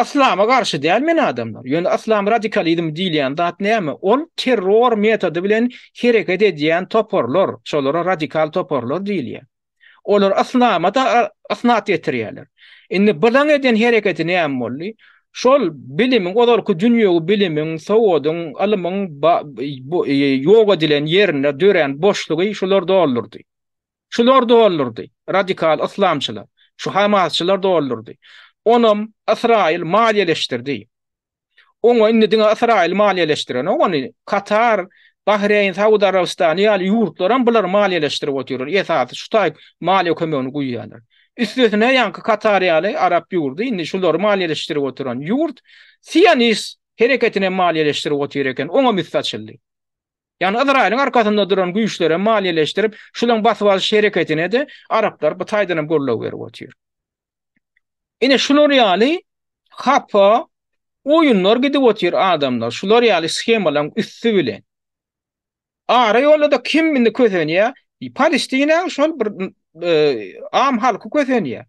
Yslama garşy däl men adamlar, ýöne yslam radikalizmi diýilýän zat näme? Ol terror metody bilen hereket edýän toparlar, şolara radikal toparlar diýilýär. Olar yslama-da ysnat getirýärler. Indi bulaň eden hereketi näme boldy? şol bilimiň, ozalky dünýewi bilimiň, sowadyň, ylmyň ýok edilen ýerinde dörän boşlugy şular doldurdy. Şular doldurdy, radikal yslamçylar, şu hamasçylar doldurdy. Onam Ysraýyl maliýeleşdirdi. Oňa indi diňe Ysraýyl maliýeleşdirenok, ony Katar, Bahreýn, Saud Arabystany ýaly ýurtlaram bulary maliýeleşdirip otyrlar. Esasy şu taýp maliýe kömegini guýýarlar. Üstesine ýaňky Katar ýaly arap ýurdy indi şulary maliýeleşdirip oturan ýurt sionist hereketinem maliýeleşdirip otyr eken oňam üsti açyldy. Ýagny Yzraýylyň arkasynda duran güýçlerem maliýeleşdirip şulaň basyp alyş hereketinede araplar bu taýdanam goldaw berip otyr. Ine şular ýaly hapa oýunlar gidip otyr adamlar şular ýaly shemalaryň üsti bilen. Ara ýolda-da kim indi kösenýär? Palestina şol bir am halky kösenýär.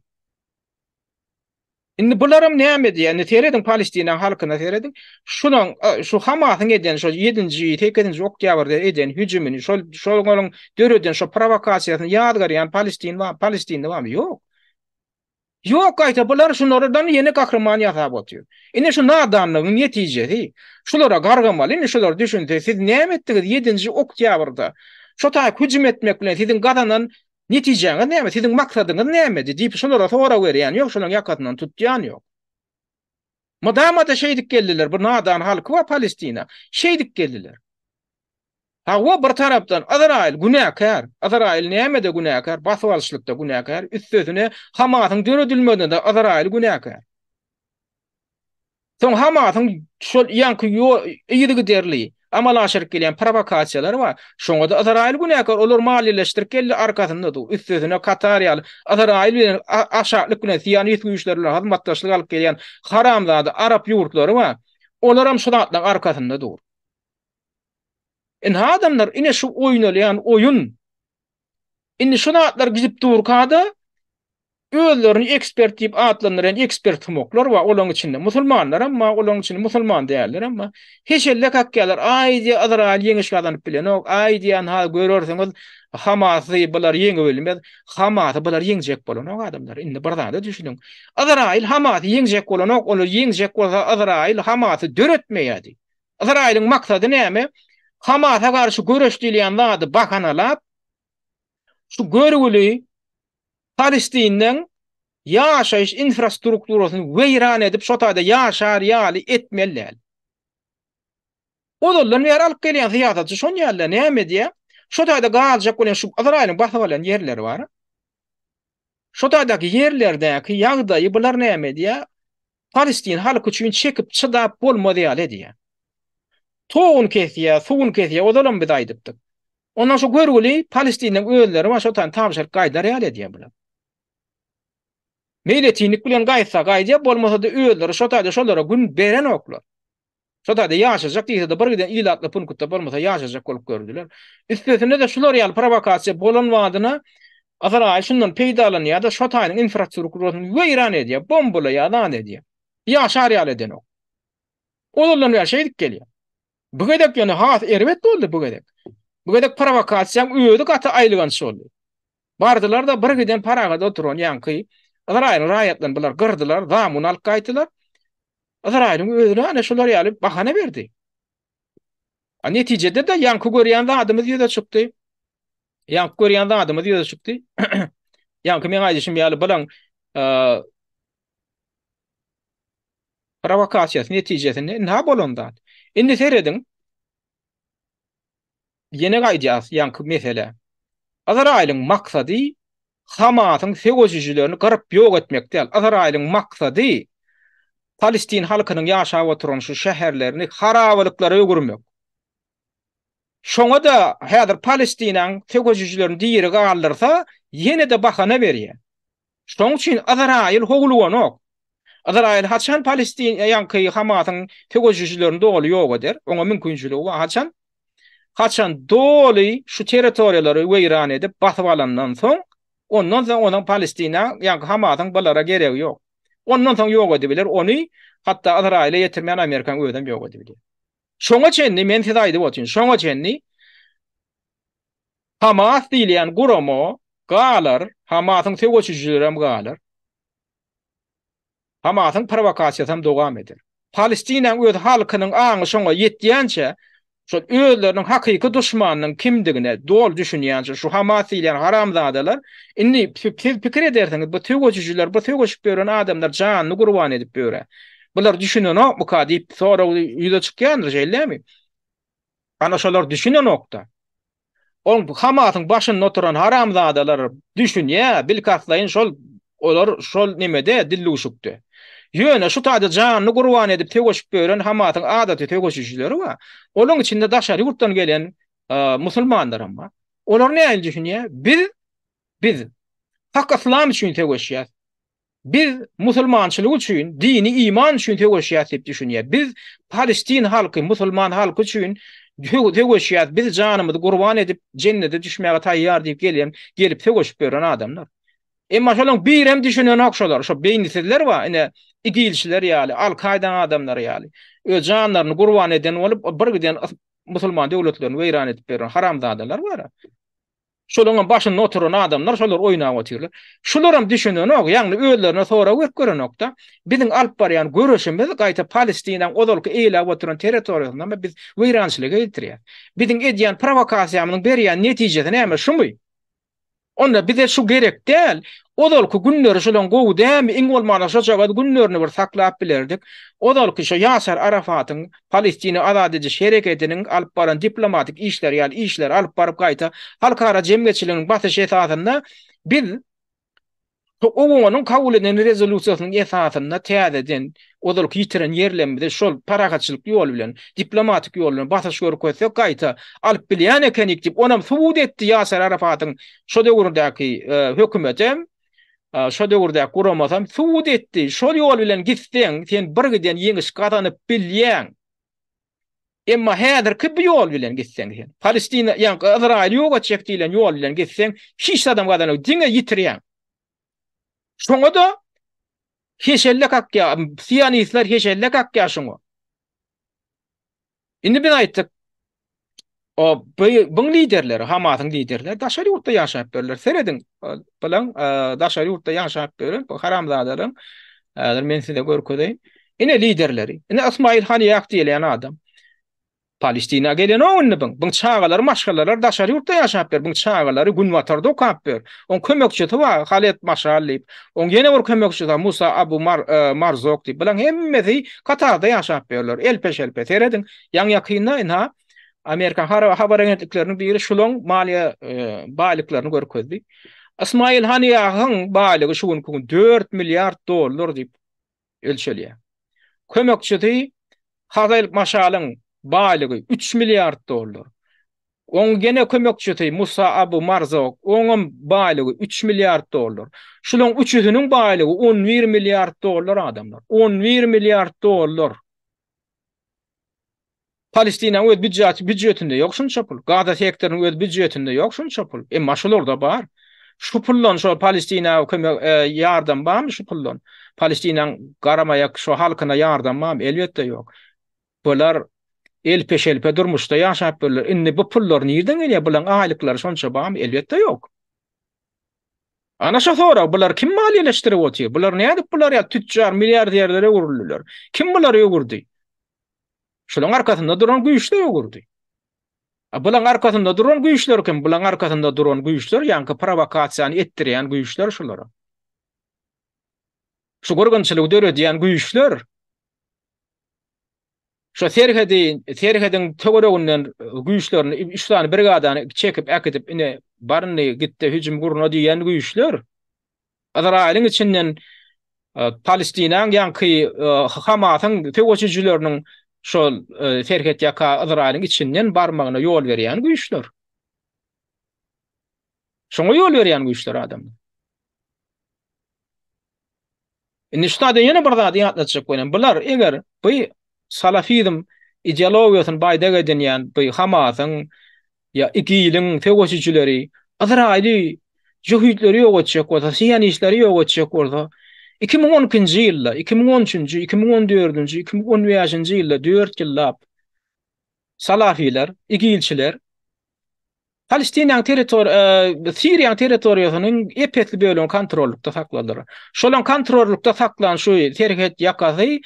Indi bularam näme diýýär? Indi serediň Palestinaň halkyna serediň. Şunuň şu Hamasyň eden şu 7-nji, 8-nji oktýabrda eden hüjümini, şol şolaryň döreden şu prowokasiýasyny ýazgarýan Palestin bar, Palestinli barmy? Ýok. Ýok gaýta bular şulardan ýene gahryman ýasap otyr. Ine şu nadanlygyň netijesi. Şulara gargamaly indi şular düşünse siz näme etdiňiz ýedinji oktýabrda şo taýyp hüjüm etmek bilen siziň gazanan netijäňiz näme siziň maksadyňyz nämedi diýip şulara sorag berýän ýok şolaň ýakasyndan tutýan ýok. Mydama-da şeýdip geldiler, bu nadan halky bar Palestina, şeýdip geldiler. Hawa, bir tarapdan Ysraýyl günäkär. Ysraýyl nämede günäkär? Basyp alyşlykda günäkär. Üstesine Hamasyň döredilmeginde-de Ysraýyl günäkär. Soň Hamasyň şol ýaňky ýo-ýygyderli Amala aşyryp gelýän prowokasiýalary bar. Şoňada Ysraýyl günäkär, olar maliýeleşdirip geldi arkasynda du. Üstesine Katar ýaly Ysraýyl bilen aşaklyk bilen sionist güýçler bilen hyzmatdaşlyk alyp gelýän haramzada arap ýurtlary bar. Olaram şu zatlaryň arkasynda dur. Indi adamlar ine şu oýnalýan oýun. Indi şu zatlar gidip durka-da, özlerini ekspert diýip atlandyrýan ekspertsumaklar bar, olaryň içinde musulmanlaram bar, olaryň içinde musulman dällerem bar. Heşelle kakýarlar, aý diýýär, Ysraýyl ýeňiş gazanyp bilenok, aý diýýän, ha görersiňiz, Hamasy bular ýeňibilmez. Hamasy bular ýeňjek bolanok adamlar, indi bir zada düşüniň. Ysraýyl Hamasy ýeňjek bolanok, olar ýeňjek bolsa Ysraýyl Hamasy döretmeýärdi. Ysraýylyň maksady näme? Hamasa garşy göreş diýilýän zady bahanalap, şu görgüli Palestiniň ýaşaýyş infrastrukturasyny weýran edip, şo taýda ýaşar ýaly etmeli däl. Ozaldan bäri alyp gelýän syýasaty şon ýaly-da, näme edýär? Şo taýda galjak bolan şu Ysraýylyň basyp alýan ýerleri bar. Şu taýdaky ýerlerdäki ýagdaýy bular näme edýär? Palestin halky üçin çekip çydap bolmaz ýaly edýär. Togun kesýär, suwun kesýär, ozalam biz aýdypdyk. Ondan şu görgüli Palestiniň özleri bar, şo taýdan tabşyryk gaýdar ýaly edýär bular. Meýletinlik bilen gaýtsa gaýdýar, bolmasa-da özleri şo taýda şolara gün berenoklar. Şo taýda ýaşajak diýse-de birgiden ilatly punkutda bolmasa ýaşajak bolup göründiler. Üstesine-de şular ýaly prowokasiýa bolan badyna Ysraýyl şundan peýdalanýar-da şo taýynyň infrastrukurasyny weýran edýär, bombalaýar, zat edýär. Ýaşar ýaly edenok. Ozaldan bäri şeýdip gelýär. Bu gezek ýöne has erbet boldy bu gezek. Bu gezek prowokasiýaň özi gaty aýylganç boldy. Bardylar-da, birgiden paragada oturan ýaňky Yzraýylyň raýatlaryny bular gyrdylar, zamun alyp gaýtdylar. Yzraýylyň özüne ana şular ýaly bahana berdi. A netijede-de ýaňky görýän zadymyz ýüze çykdy. Ýaňky görýän zadymyz ýüze çykdy. Ýaňky meň aýdyşym ýaly bulan prowokasiýasy netijesinde indi-ha bolan zat. Indi serediň. ýene gaýdýarys ýaňky meselä. Yzraýylyň maksady Hamasyň söweşijilerini gyryp ýok etmek däl. Yzraýylyň maksady Palestin halkynyň ýaşap oturan şu şäherlerini harabylyklara öwürmek. Şoňa-da häzir Palestinaň söweşijilerini diri galdyrsa, ýene-de bahana berýär. Şoň üçin Ysraýyl howluganok. Ysraýyl haçan Palestina ýaňky Hamasyň söweşijilerini doly ýok eder, oňa mümkinçiligi bar. Haçan? Haçan doly şu territoriýalary weýran edip, basyp alandan soň, ondan soň onuň Palestina ýaňky Hamasyň bulara geregi ýok. Ondan soň ýok edip biler, ony hatda Ysraýyla ýetirmän Amerikanyň özem ýok edip bilýär. Şoňa çenli men size aýdyp otyryn, şoňa çenli Hamas diýilýän gurama galar, Hamasyň söweşijilerem galar. Hamasyň prowokasiýasam dowam eder. Palestinaň öz halkynyň aňy şoňa ýetýänçä, şol özleriniň hakyky duşmanynyň kimdigine doly düşünýänçä, şu Hamas diýilýän haramzadalar, indi siz pikir edersiňiz, bu söweşijiler, bu söweşip ýören adamlar janyny gurban edip ýöre. Bular düşünenokmyka diýip sorag ýüze çykýandyr, şeýlemi? Ana şolar düşünenokda. Ol Hamasyň başynda oturan haramzadalar düşünýä, bilkaslaýyn şol olar şol nemede dilluşukde. Ýöne şu taýda janyny gurban edip söweşip ýören Hamasyň adaty söweşijileri bar. Olaň içinde daşary ýurtdan gelen musulmanlaram bar. Olar nähili düşünýä? Biz biz Hak Yslam üçin söweşýäs. Biz musulmançylyk üçin, dini iman üçin söweşýäs diýip düşünýär. Biz palestin halky, musulman halky üçin söweşýäs, biz janymyzy gurban edip, jennede düşmäge taýýar diýip gelýän, gelip söweşip ýören adamlar. Emma şolaň birem düşünenok şolar, şo beýnisizler bar, ine, idilçiler ýaly, Al-Kaýdaň adamlary ýaly. Öz janlaryny gurban eden bolup, birgiden musulman döwletlerini weýran edip ýören haramzadalar bar-a. Şolaňam başynda oturan adamlar şolar oýnap otyrlar. Şularam düşünenok, ýagny özlerine sorag berip görenokda, biziň alyp barýan göreşimiz gaýta Palestinaň ozalky eýläp oturan territoriýasyndamy biz weýrançylyga getirýäs? Biziň edýän prowokasiýamyzyň berýän netijesi näme, şumy? Onda bize şu gerek däl, Ozalky günleri şulan gowy dämi iň bolmanda şojagaz günlerini bir saklap bilerdik. Ozalky şo Ýaser Arafatyň Palestina azat ediş hereketiniň alyp baran diplomatik işleri ýaly işleri alyp baryp gaýta halkara jemgyýetçiliginiň basyşy esasynda biz OON-yň kabul eden rezolýusiýasynyň esasynda täzeden ozalky ýitiren ýerlerimize şol parahatçylyk ýoly bilen, diplomatik ýol bilen basyş görkezsek, gaýta alyp bilýän ekenik diýip, onam subut etdi Ýaser Arafatyň şo döwürdäki hökümetem, şo döwürdäki guramasam subut etdi. Şol ýol bilen gitseň, sen bir giden ýeňiş gazanyp bilýäň. Emma häzirki bu ýol bilen gitseň sen, Palestina, ýa-ni Ysraýyly ýok etjek diýlen ýol bilen gitseň, hiç zadam gazanok, diňe ýitirýäň. Şoňa-da heşelle kakýa, sionistler heşelle kakýa şoňa. Indi biz aýtdyk, o bu liderler, Hamasyň liderleri daşary ýurtda ýaşap ýörler. Serediň, bilen daşary ýurtda ýaşap ýören bu haramzadalaryň häzir men size görkezeýin. Ine liderleri. Ine Ismail Haniýak diýilýän adam. Palestina gelenok indi biň. Biň çagalary maşgalalar daşary ýurtda ýaşap ýör. Biň çagalary günbatarda okap ýör. Oň kömekçisi bar, Haled Maşal diýip. Oň ýene bir kömekçisi bar, Musa Abu Mar, Marzok diýip. Bulaň hemmesi Katarda ýaşap ýörler. Elpe-şelpe. Serediň, ýaňy-ýakynda ynha Amerikan hara, habar agentlikleriniň biri şulaň maliýe baýlyklaryny görkezdi. Ysmaýyl Haniýahyň baýlygy şu günki gün dört milliard dollar diýip, ölçelýär. Kömekçisi Hazaýl Maşalyň baýlygy üç milliard dollar. Oň ýene kömekçisi Musa Abu Marzok, oňam baýlygy üç milliard dollar. Şularyň üçüsiniň baýlygy on bir milliard dollar adamlar. On bir milliard dollar. Palestinaň öz býujetçi býujetinde ýok şunça pul, Gaza sektorynyň öz býujetinde ýok şunça pul, emma şularda bar. Şu puldan şo Palestina kömek ýardam barmy şu puldan? Palestinaň garamaýak şo halkyna ýardam barmy? Elbetde ýok. Bular elpe-şelpe durmuşda ýaşap ýörler. Indi bu pullar nirden gelýär? Bulaň aýlyklary şonça barmy? Elbetde ýok. Ana şo sorag, bular kim maliýeleşdirip otyr? Bular nädip bular ýaly tütjar, milliarderlere öwrüldiler? Kim bulary öwürdi? Şulaň arkasynda duran güýçler öwürdi. A bulaň arkasynda duran güýçler kim? Bulaň arkasynda duran güýçler ýaňky prowokasiýany etdirýän güýçler şular. Şu gyrgynçylygy döredýän güýçler. Şo serhedi, serhediň töwereginden güýçlerini, üç sany brigadany çekip äkidip, ine, baryndy, gitde hüjüm gurna diýen güýçler, Ysraýylyň içinden Palestinaň ýaňky Hamasyň söweşijileriniň şol serhet ýaka Ysraýylyň içinden barmagyna ýol berýän güýçler. Şoňa ýol berýän güýçler adamlar. Indi şu taýda ýene bir zady ýatlatjak bolýan, bular eger bu salafizm ideologiýasyny baýdak edinýän bu Hamasyň ýa IGIL-iň söweşijileri Yzraýyly jöhitleri ýok etjek bolsa, sionistleri ýok etjek bolsa, iki müň on ikinji ýylda, iki müň on üçünji, iki müň on dördünji, iki müň on bäşinji ýylda dört ýyllap salafylar, igilçiler Palestinanyň territor, Siriýanyň territoriýasynyň ep-esli bölegini kontrollykda sakladylar. Şolaň kontrollykda saklan şu serhet ýakasy,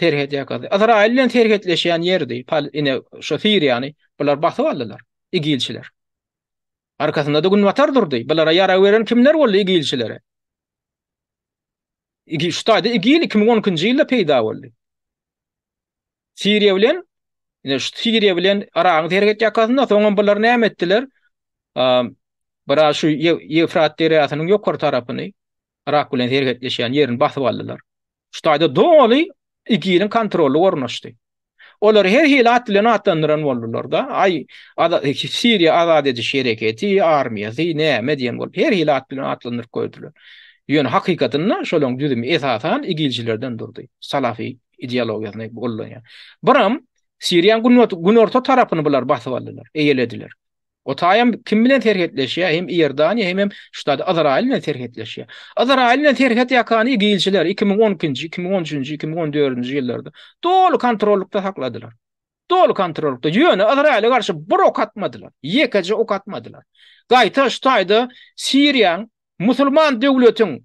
serhet ýakasy, Ysraýyl bilen serhetleşýän ýerdi. Pal, ine, şu Siriýany bular basyp aldylar, igilçiler. Arkasynda-da Günbatar durdy. Bulara ýarag beren kimler boldy igilçilere? Igi, şu taýda igil iki müň on ikinji ýylda peýda boldy. Siriýa bilen ine şu Siriýa bilen Yragyň serhet ýakasynda soňam bular näme etdiler? Biraz şu Ýewfrat derýasynyň ýokary tarapyny Yrak bilen serhetleşýän ýerini basyp aldylar. Şu taýda doly IGIL-iň kontrolly ornaşdy. Olar her hili at bilen atlandyran boldular-da. Aý, Siriýa azat ediş hereketi, armiýasy, näme diýen bolup her hili at bilen atlandyryp goýdular. Ýöne hakykatynda şolaryň düzümi esasan igilçilerden durdy, salafy ideologiýasyny gollanýan. Biram Siriýaň günorta tarapyny bular basyp aldylar, eýelediler. O taýam kim bilen serhetleşýär? Hem Iordaniýa hemem şu taýda Ysraýyl bilen serhetleşýär. Ysraýyl bilen serhet ýakan igilçiler iki müň on ikinji, iki müň on üçünji, iki müň on dördünji ýyllarda doly kontrollykda sakladylar. Doly kontrollykda. Ýöne Ysraýyla garşy bir ok atmadylar. Ýekeje ok atmadylar. Gaýta şu taýda Siriýaň musulman döwletiň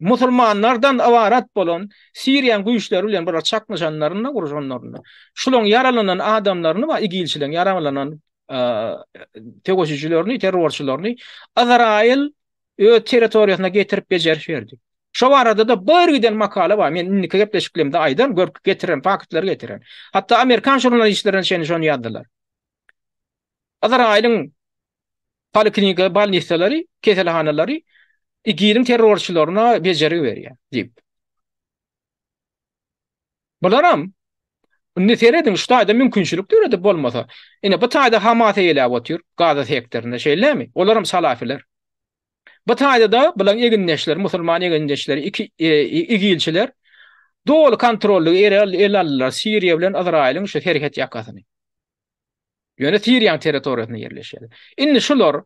musulmanlardan ybarat bolan Siriýaň güýçleri bilen bir çaknyşanlarynda, uruşanlarynda şolaň ýaralanan adamlaryny we igilçiligiň ýaralanan söweşijilerini, terrorçylaryny Ysraýyl öz territoriýasyna getirip bejeriş berdi. Şo barada-da bir giden makala bar, men indiki gepleşiklerimde aýdan, görk getiren, faktlary getiren. Hatda amerikan žurnalistlerem çeni şony ýazdylar. Yzraýylyň poliklinika, bolnissalary, keselhanalary IGIL-iň terrorçylaryna bejergi berýär diýip. Bularam Indi serediň şu taýda mümkinçilik döredip bolmasa. Indi bu taýda Hamas eýeläp otyr Gaza sektorynda şeýlemi? Olaram salafiler. Bu taýda-da bulaň egindeşler, musulman egindeşleri, iki e, igilçiler doly kontrollygy ele aldylar Siriýa bilen Izraýylyň şu serhet ýakasyny. Ýöne Siriýaň territoriýasynda ýerleşýär. Indi şular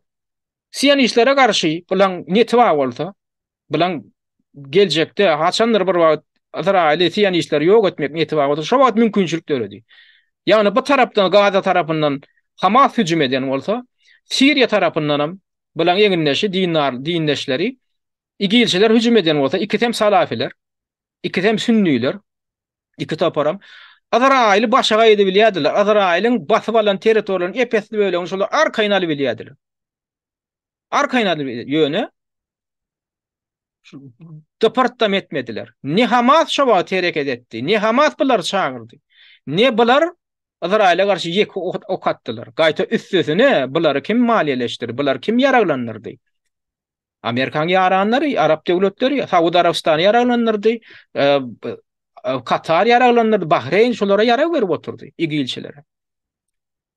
sionistlara garşy bulaň netwa bolsa, Bilaň geljekde haçandyr bir wagt Ysraýyly sionistleri ýok etmek niýeti bar bolsa, şo wagt mümkinçilik döredi. Ýagny bu tarapdan Gaza tarapyndan Hamas hüjüm eden bolsa, Siriýa tarapyndanam bilaň egindeşi dindar dindeşleri igilçiler hüjüm eden bolsa, ikisem salafiler, ikisem sünniler, iki toparam Ysraýyly başagaý edip bilýärdiler. Ysraýylyň basyp alan territoriýalarynyň ep-esli bölegini şolar arkaýyn alyp bilýärdiler. Arkaýyn adyl ýöne dypyrtdam etmediler. Ne Hamas şo wagt hereket etdi, ne Hamas bulary çagyrdy, ne bular Ysraýyla garşy ýeke ok atdylar. Gaýta üstesine bulary kim maliýeleşdirdi, bulary kim ýaraglandyrdy? Amerikanyň ýaranlary, arap döwletleri, Saud Arabystany ýaraglandyrdy, Katar ýaraglandyrdy, Bahreýn şolara ýarag berip oturdy, igilçilere.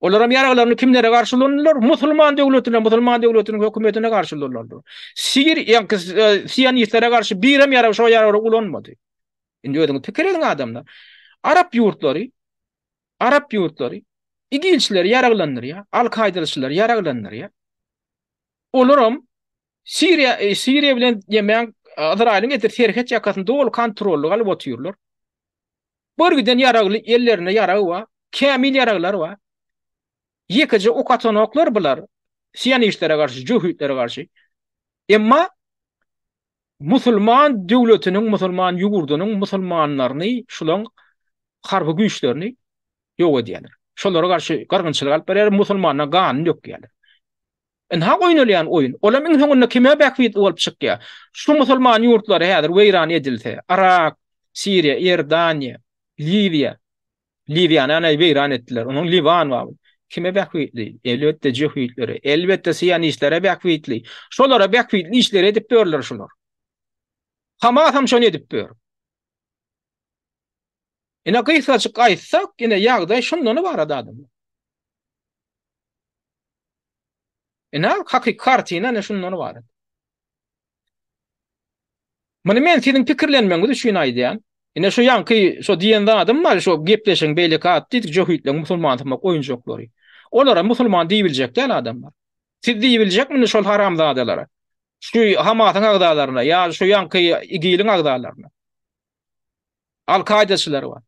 Olaram ýaraglaryny kimlere garşy ulandylar? Musulman döwletine, musulman döwletiniň hökümetine garşy ulandylar. Sir, ýa-ki sionistlere garşy birem ýarag şo ýaraglary ulanmady. Indi özüňiz pikir ediň adamlar. Arap ýurtlary, arap ýurtlary igilçileri ýaraglandyrýar, al-kaýdalyçylary ýaraglandyrýar. Olaram Siriýa, Siriýa bilen ýemeň Yzraýylyň edil serhet ýakasyny doly kontrolda galyp otyrlar. Bir giden ýaragly ellerinde ýarag bar, kämil ýaraglar bar. Ýekeje ok atanoklar bular sionişlere garşy, jöhitlere garşy. Emma musulman döwletiniň, musulman ýurdunyň musulmanlaryny şulaň harby güýçlerini ýok edýärler. Şolara garşy gyrgynçylyk alyp barýarlar, musulmana ganyny dökýärler. Ynha oýnalýan oýun. Olam iň soňunda kime bähbitli bolup çykýar? Şu musulman ýurtlary häzir weýran edilse, Yrak, Siriýa, Iordaniýa, Liwiýa, Liwiýany anaý weýran etdiler, onuň Liwan bar. Kime bähbitli? Elbetde jöhitlere, elbetde sionistlere bähbitli. Şolara bähbitli işleri edip ýörler şular. Hamasam şony edip ýör. Ine gysgajyk aýtsak, ine ýagdaý şundan ybarat adamlar. Ine hakyky kartina ine şundan ybarat. Muny men siziň pikirlenmegiňiz üçin aýdýan. Ine şu ýanky şu diýen zadym bar, şu gepleşigiň beýleki ady diýdik, jöhitleň musulman symak oýunjaklary. Olara musulman diýibiljek däl adamlar. Siz diýibiljek muny şol haramzadalara. Şu Hamasyň agzalaryna ýa şu ýanky IGIL-iň agzalaryna. Al-Kaýdaçylar bar.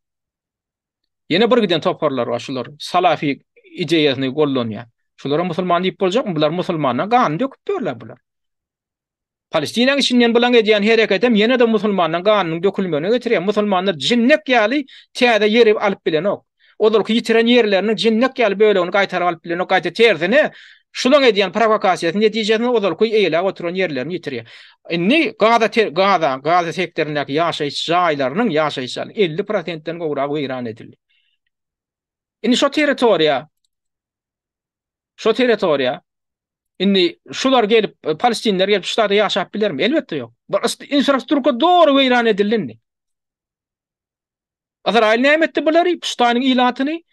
Ýene bir giden toparlar bar, şular salafi ideýasyny gollanýar. Şulara musulman diýip boljakmy? Bular musulmandan ganyny döküp ýörler bular. Palestina içinden bulan edýän hereketem ýene-de musulmandan ganynyň dökülmegine getirýär. Musulmanlar jinnek ýaly täze ýeri alyp bilenok. ozalky ýitiren ýerleriniň jinnek ýaly bölegini gaýtaryp alyp bilenok, gaýta tersine, şulaň edýän prowokasiýasy netijesinde ozalky eýeläp oturan ýerlerini ýitirýär. Indi Gaza Gaza Gaza sektoryndaky ýaşaýyş jaýlarynyň ýaşaýjylarynyň elli prosentden gowragy weýran edildi. Indi şo territoriýa şo territoriýa indi şular gelip palestinler gelip şularda ýaşap bilermi? Elbetde ýok. Bir infrastruktura doly weýran edildi indi. Ysraýyl näme etdi bulary? Puştanyň ilatyny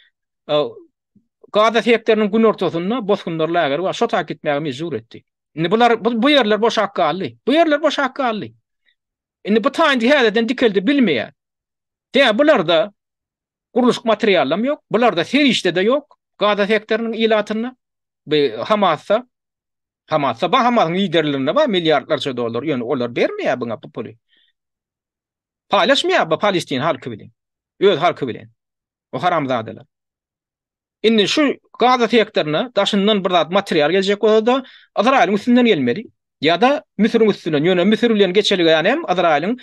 Gaza sektorynyň günortasynda bosgunlar lageri bar, şo tak gitmäge mejbur etdi. Indi bular bu ýerler boşap galdy. Bu ýerler boşap galdy. Indi bu taýyndy häzirden dikeldi bilmeýär. Dä bularda gurluşyk materiallam ýok, bularda serişde-de ýok. Gaza sektorynyň ilatynda bu Hamasda Hamasda Bahamasyň liderlerinde bar milliardlarça dollar, ýöne olar bermeýär buňa bu puly. Paýlaşmaýar bu palestin halky bilen. Öz halky bilen. O haramzadalar. Indi şu Gaza sektoryna daşyndan bir zat material geljek bolsa-da, Ysraýylyň üstünden gelmeli. Ýa-da Müsüriň üstünden. Ýöne Müsür bilen geçelgäni hem Ysraýylyň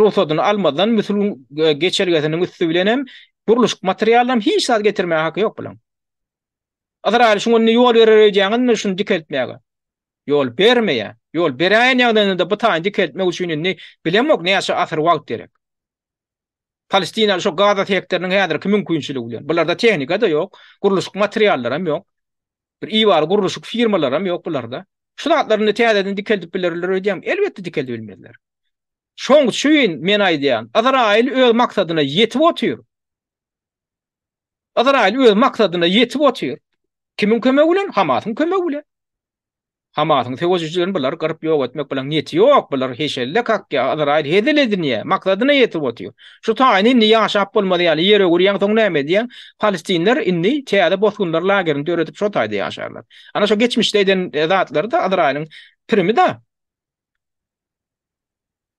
rugsadyny almazdan Müsüriň geçelgesiniň üsti bilen hem gurluşyk materialynam hiç zat getirmäge haky ýok bulaň. Ysraýyl şuňa indi ýol berer öýdýäňizmi şuny dikeltmäge? Ýol bermeýär. Ýol beräýen ýagdaýynda-da bu taýyny dikeltmek üçin indi bilemok näçe asyr wagt gerek. Palestinaly şo Gaza sektorynyň häzirki mümkinçiligi bilen. Bularda tehnika-da ýok, gurluşyk materiallaram ýok. Bir ibary gurluşyk firmalaram ýok bularda. Şu zatlary indi täzeden dikeldip bilerler öýdýäňmi? Elbetde dikeldip bilmezler. Şoň üçin men aýdýan, Ysraýyl öz maksadyna ýetip otyr. Ysraýyl öz maksadyna ýetip otyr. Kimiň kömegi bilen? Hamasyň kömegi bilen. Hamasyň söweşijilerini bulary gyryp ýok etmek bilen niýeti ýok. Bular heşelle kakýar. Ysraýyl hezil edinýär. Maksadyna ýetip otyr. Şu taýyny indi ýaşap bolmaz ýaly ýer öwürýäň, soň näme edýäň? Palestinler indi täze bosgunlar lagerini döredip şo taýda ýaşarlar. Ana şo geçmişde eden zatlary-da Ysraýylyň primi-da.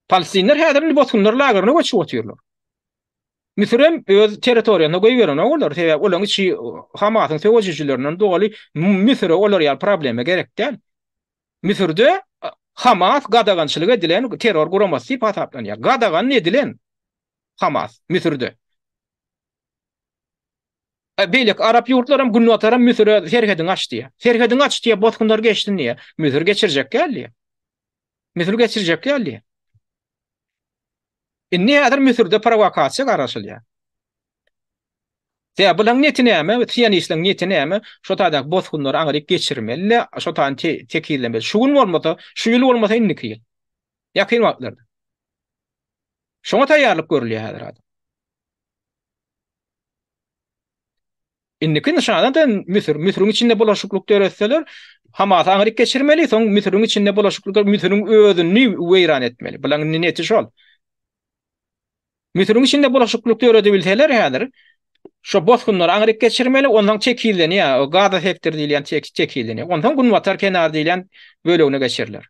Palestinler häzir indi bosgunlar lageryna göçüp otyrlar. Müsürem öz territoriýasyna goýberenok olar, sebäbi olaryň içi Hamasyň söwejijilerinden doly. Müsüre olar ýaly problema gerek däl. Müsürde Hamas gadagançylyk edilen terror guramasy diýip hasaplanýar. Gadagan edilen Hamas Müsürde. Beýleki arap ýurtlaram günbataram Müsüre serhediňi aç diýýär. Serhediňi aç diýýär, bosgunlary geçsin diýýär. Müsür geçirjek däl diýýär. Müsür geçirjek däl diýýär. Indi häzir Müsürde prowokasiýa garaşylýar. Sebäbi bularyň neti näme? Sionistleň neti näme? Şo taýdaky bosgunlary aňryk geçirmeli, şo taýdan tekizlemeli. Şu gün bolmasa, şu ýyl bolmasa indiki ýyl. Ýakyn wagtlarda. Şoňa taýýarlyk görülýär häzir. Indiki nyşana da Müsür. Müsüriň içinde bulaşyklyk döretseler, Hamasy aňryk geçirmeli, soň Müsüriň içinde bulaşyklyk, Müsüriň özüni weýran etmeli. Bularyň indi neti şol. Müsüriň içinde bulaşyklyk döredibilseler häzir, şo bosgunlary aňryk geçirmeli, onsoň tekizlenýär, Gaza sektory diýilýän tekizlenýär. Onsoň günbatar kenar diýilýän bölegine geçerler.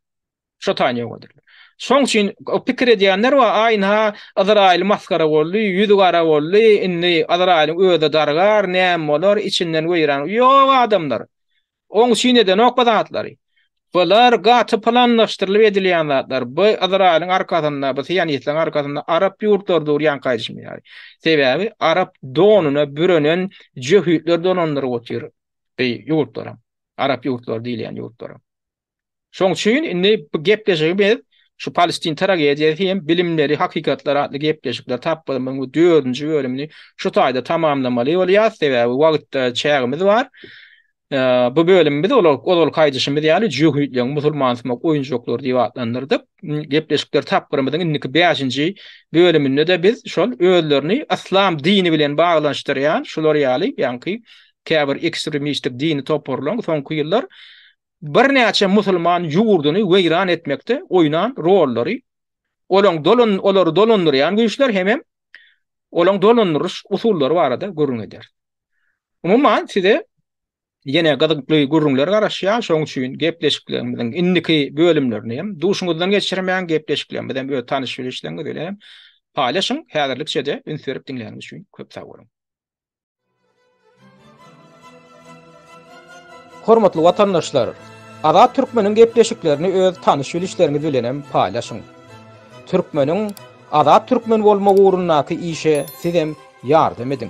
Şo taýyn ýok edildi. Şoň üçin o pikir edýänler bar, aýna Yzraýyl masgara boldy, ýüzi gara boldy, indi Yzraýylyň özi dargar, näme bolar, içinden weýran. Ýok adamlar. Oň üçin edenok bu zatlary. Bular gaty planlaşdyrylyp edilýän zatlar. Bu Yzraýylyň arkasynda, bu sionistleň arkasynda arap ýurtlary durýan kaýdyşmy ýaly. Sebäbi arap donuna bürenen jöhitler dolandyryp otyr bu ýurtlara. Arap ýurtlary diýilýän ýurtlara. Şoň üçin indi bu gepleşigi biz şu Palestin tragediýasy hem bilimleri, hakykatlar atly gepleşikler tapgyrymyň bu dördünji bölümini şu taýda tamamlamaly bolýar, sebäbi wagtda çägimiz bar. Bu bölüm biz olar ozal kaýdyşymyz ýaly jöhitleň musulman sumak oýunjaklary diýip atlandyrdyk. Gepleşikler tapgyrymyzyň indiki bäşinji bölüminde de biz şol özlerini yslam dini bilen baglanyşdyrýan şular ýaly ýaňky käbir ekstremistik dini toparlaryň soňky ýyllar birnäçe musulman ýurduny weýran etmekde oýnan rollary, olaň dolan olary dolandyrýan güýçler hemem olaň dolandyryş usullary barada gürrüň ederis. Umuman, size ýene gyzykly gürrüňler garaşýar, şonuň üçin gepleşiklerimiziň indiki bölümlerini hem duşuňyzdan geçirmäň, gepleşiklerimiz hem öz tanyş-bilişleriňiz bilen hem paýlaşyň. Häzirlikçe-de üns berip diňläniňiz üçin köp sag boluň! Hormatly watandaşlar! Azat Türkmeniň gepleşiklerini öz tanyş-bilişleriňiz bilenem paýlaşyň. Türkmeniň Azat Türkmen bolmagy ugrundaky işe sizem ýardam ediň!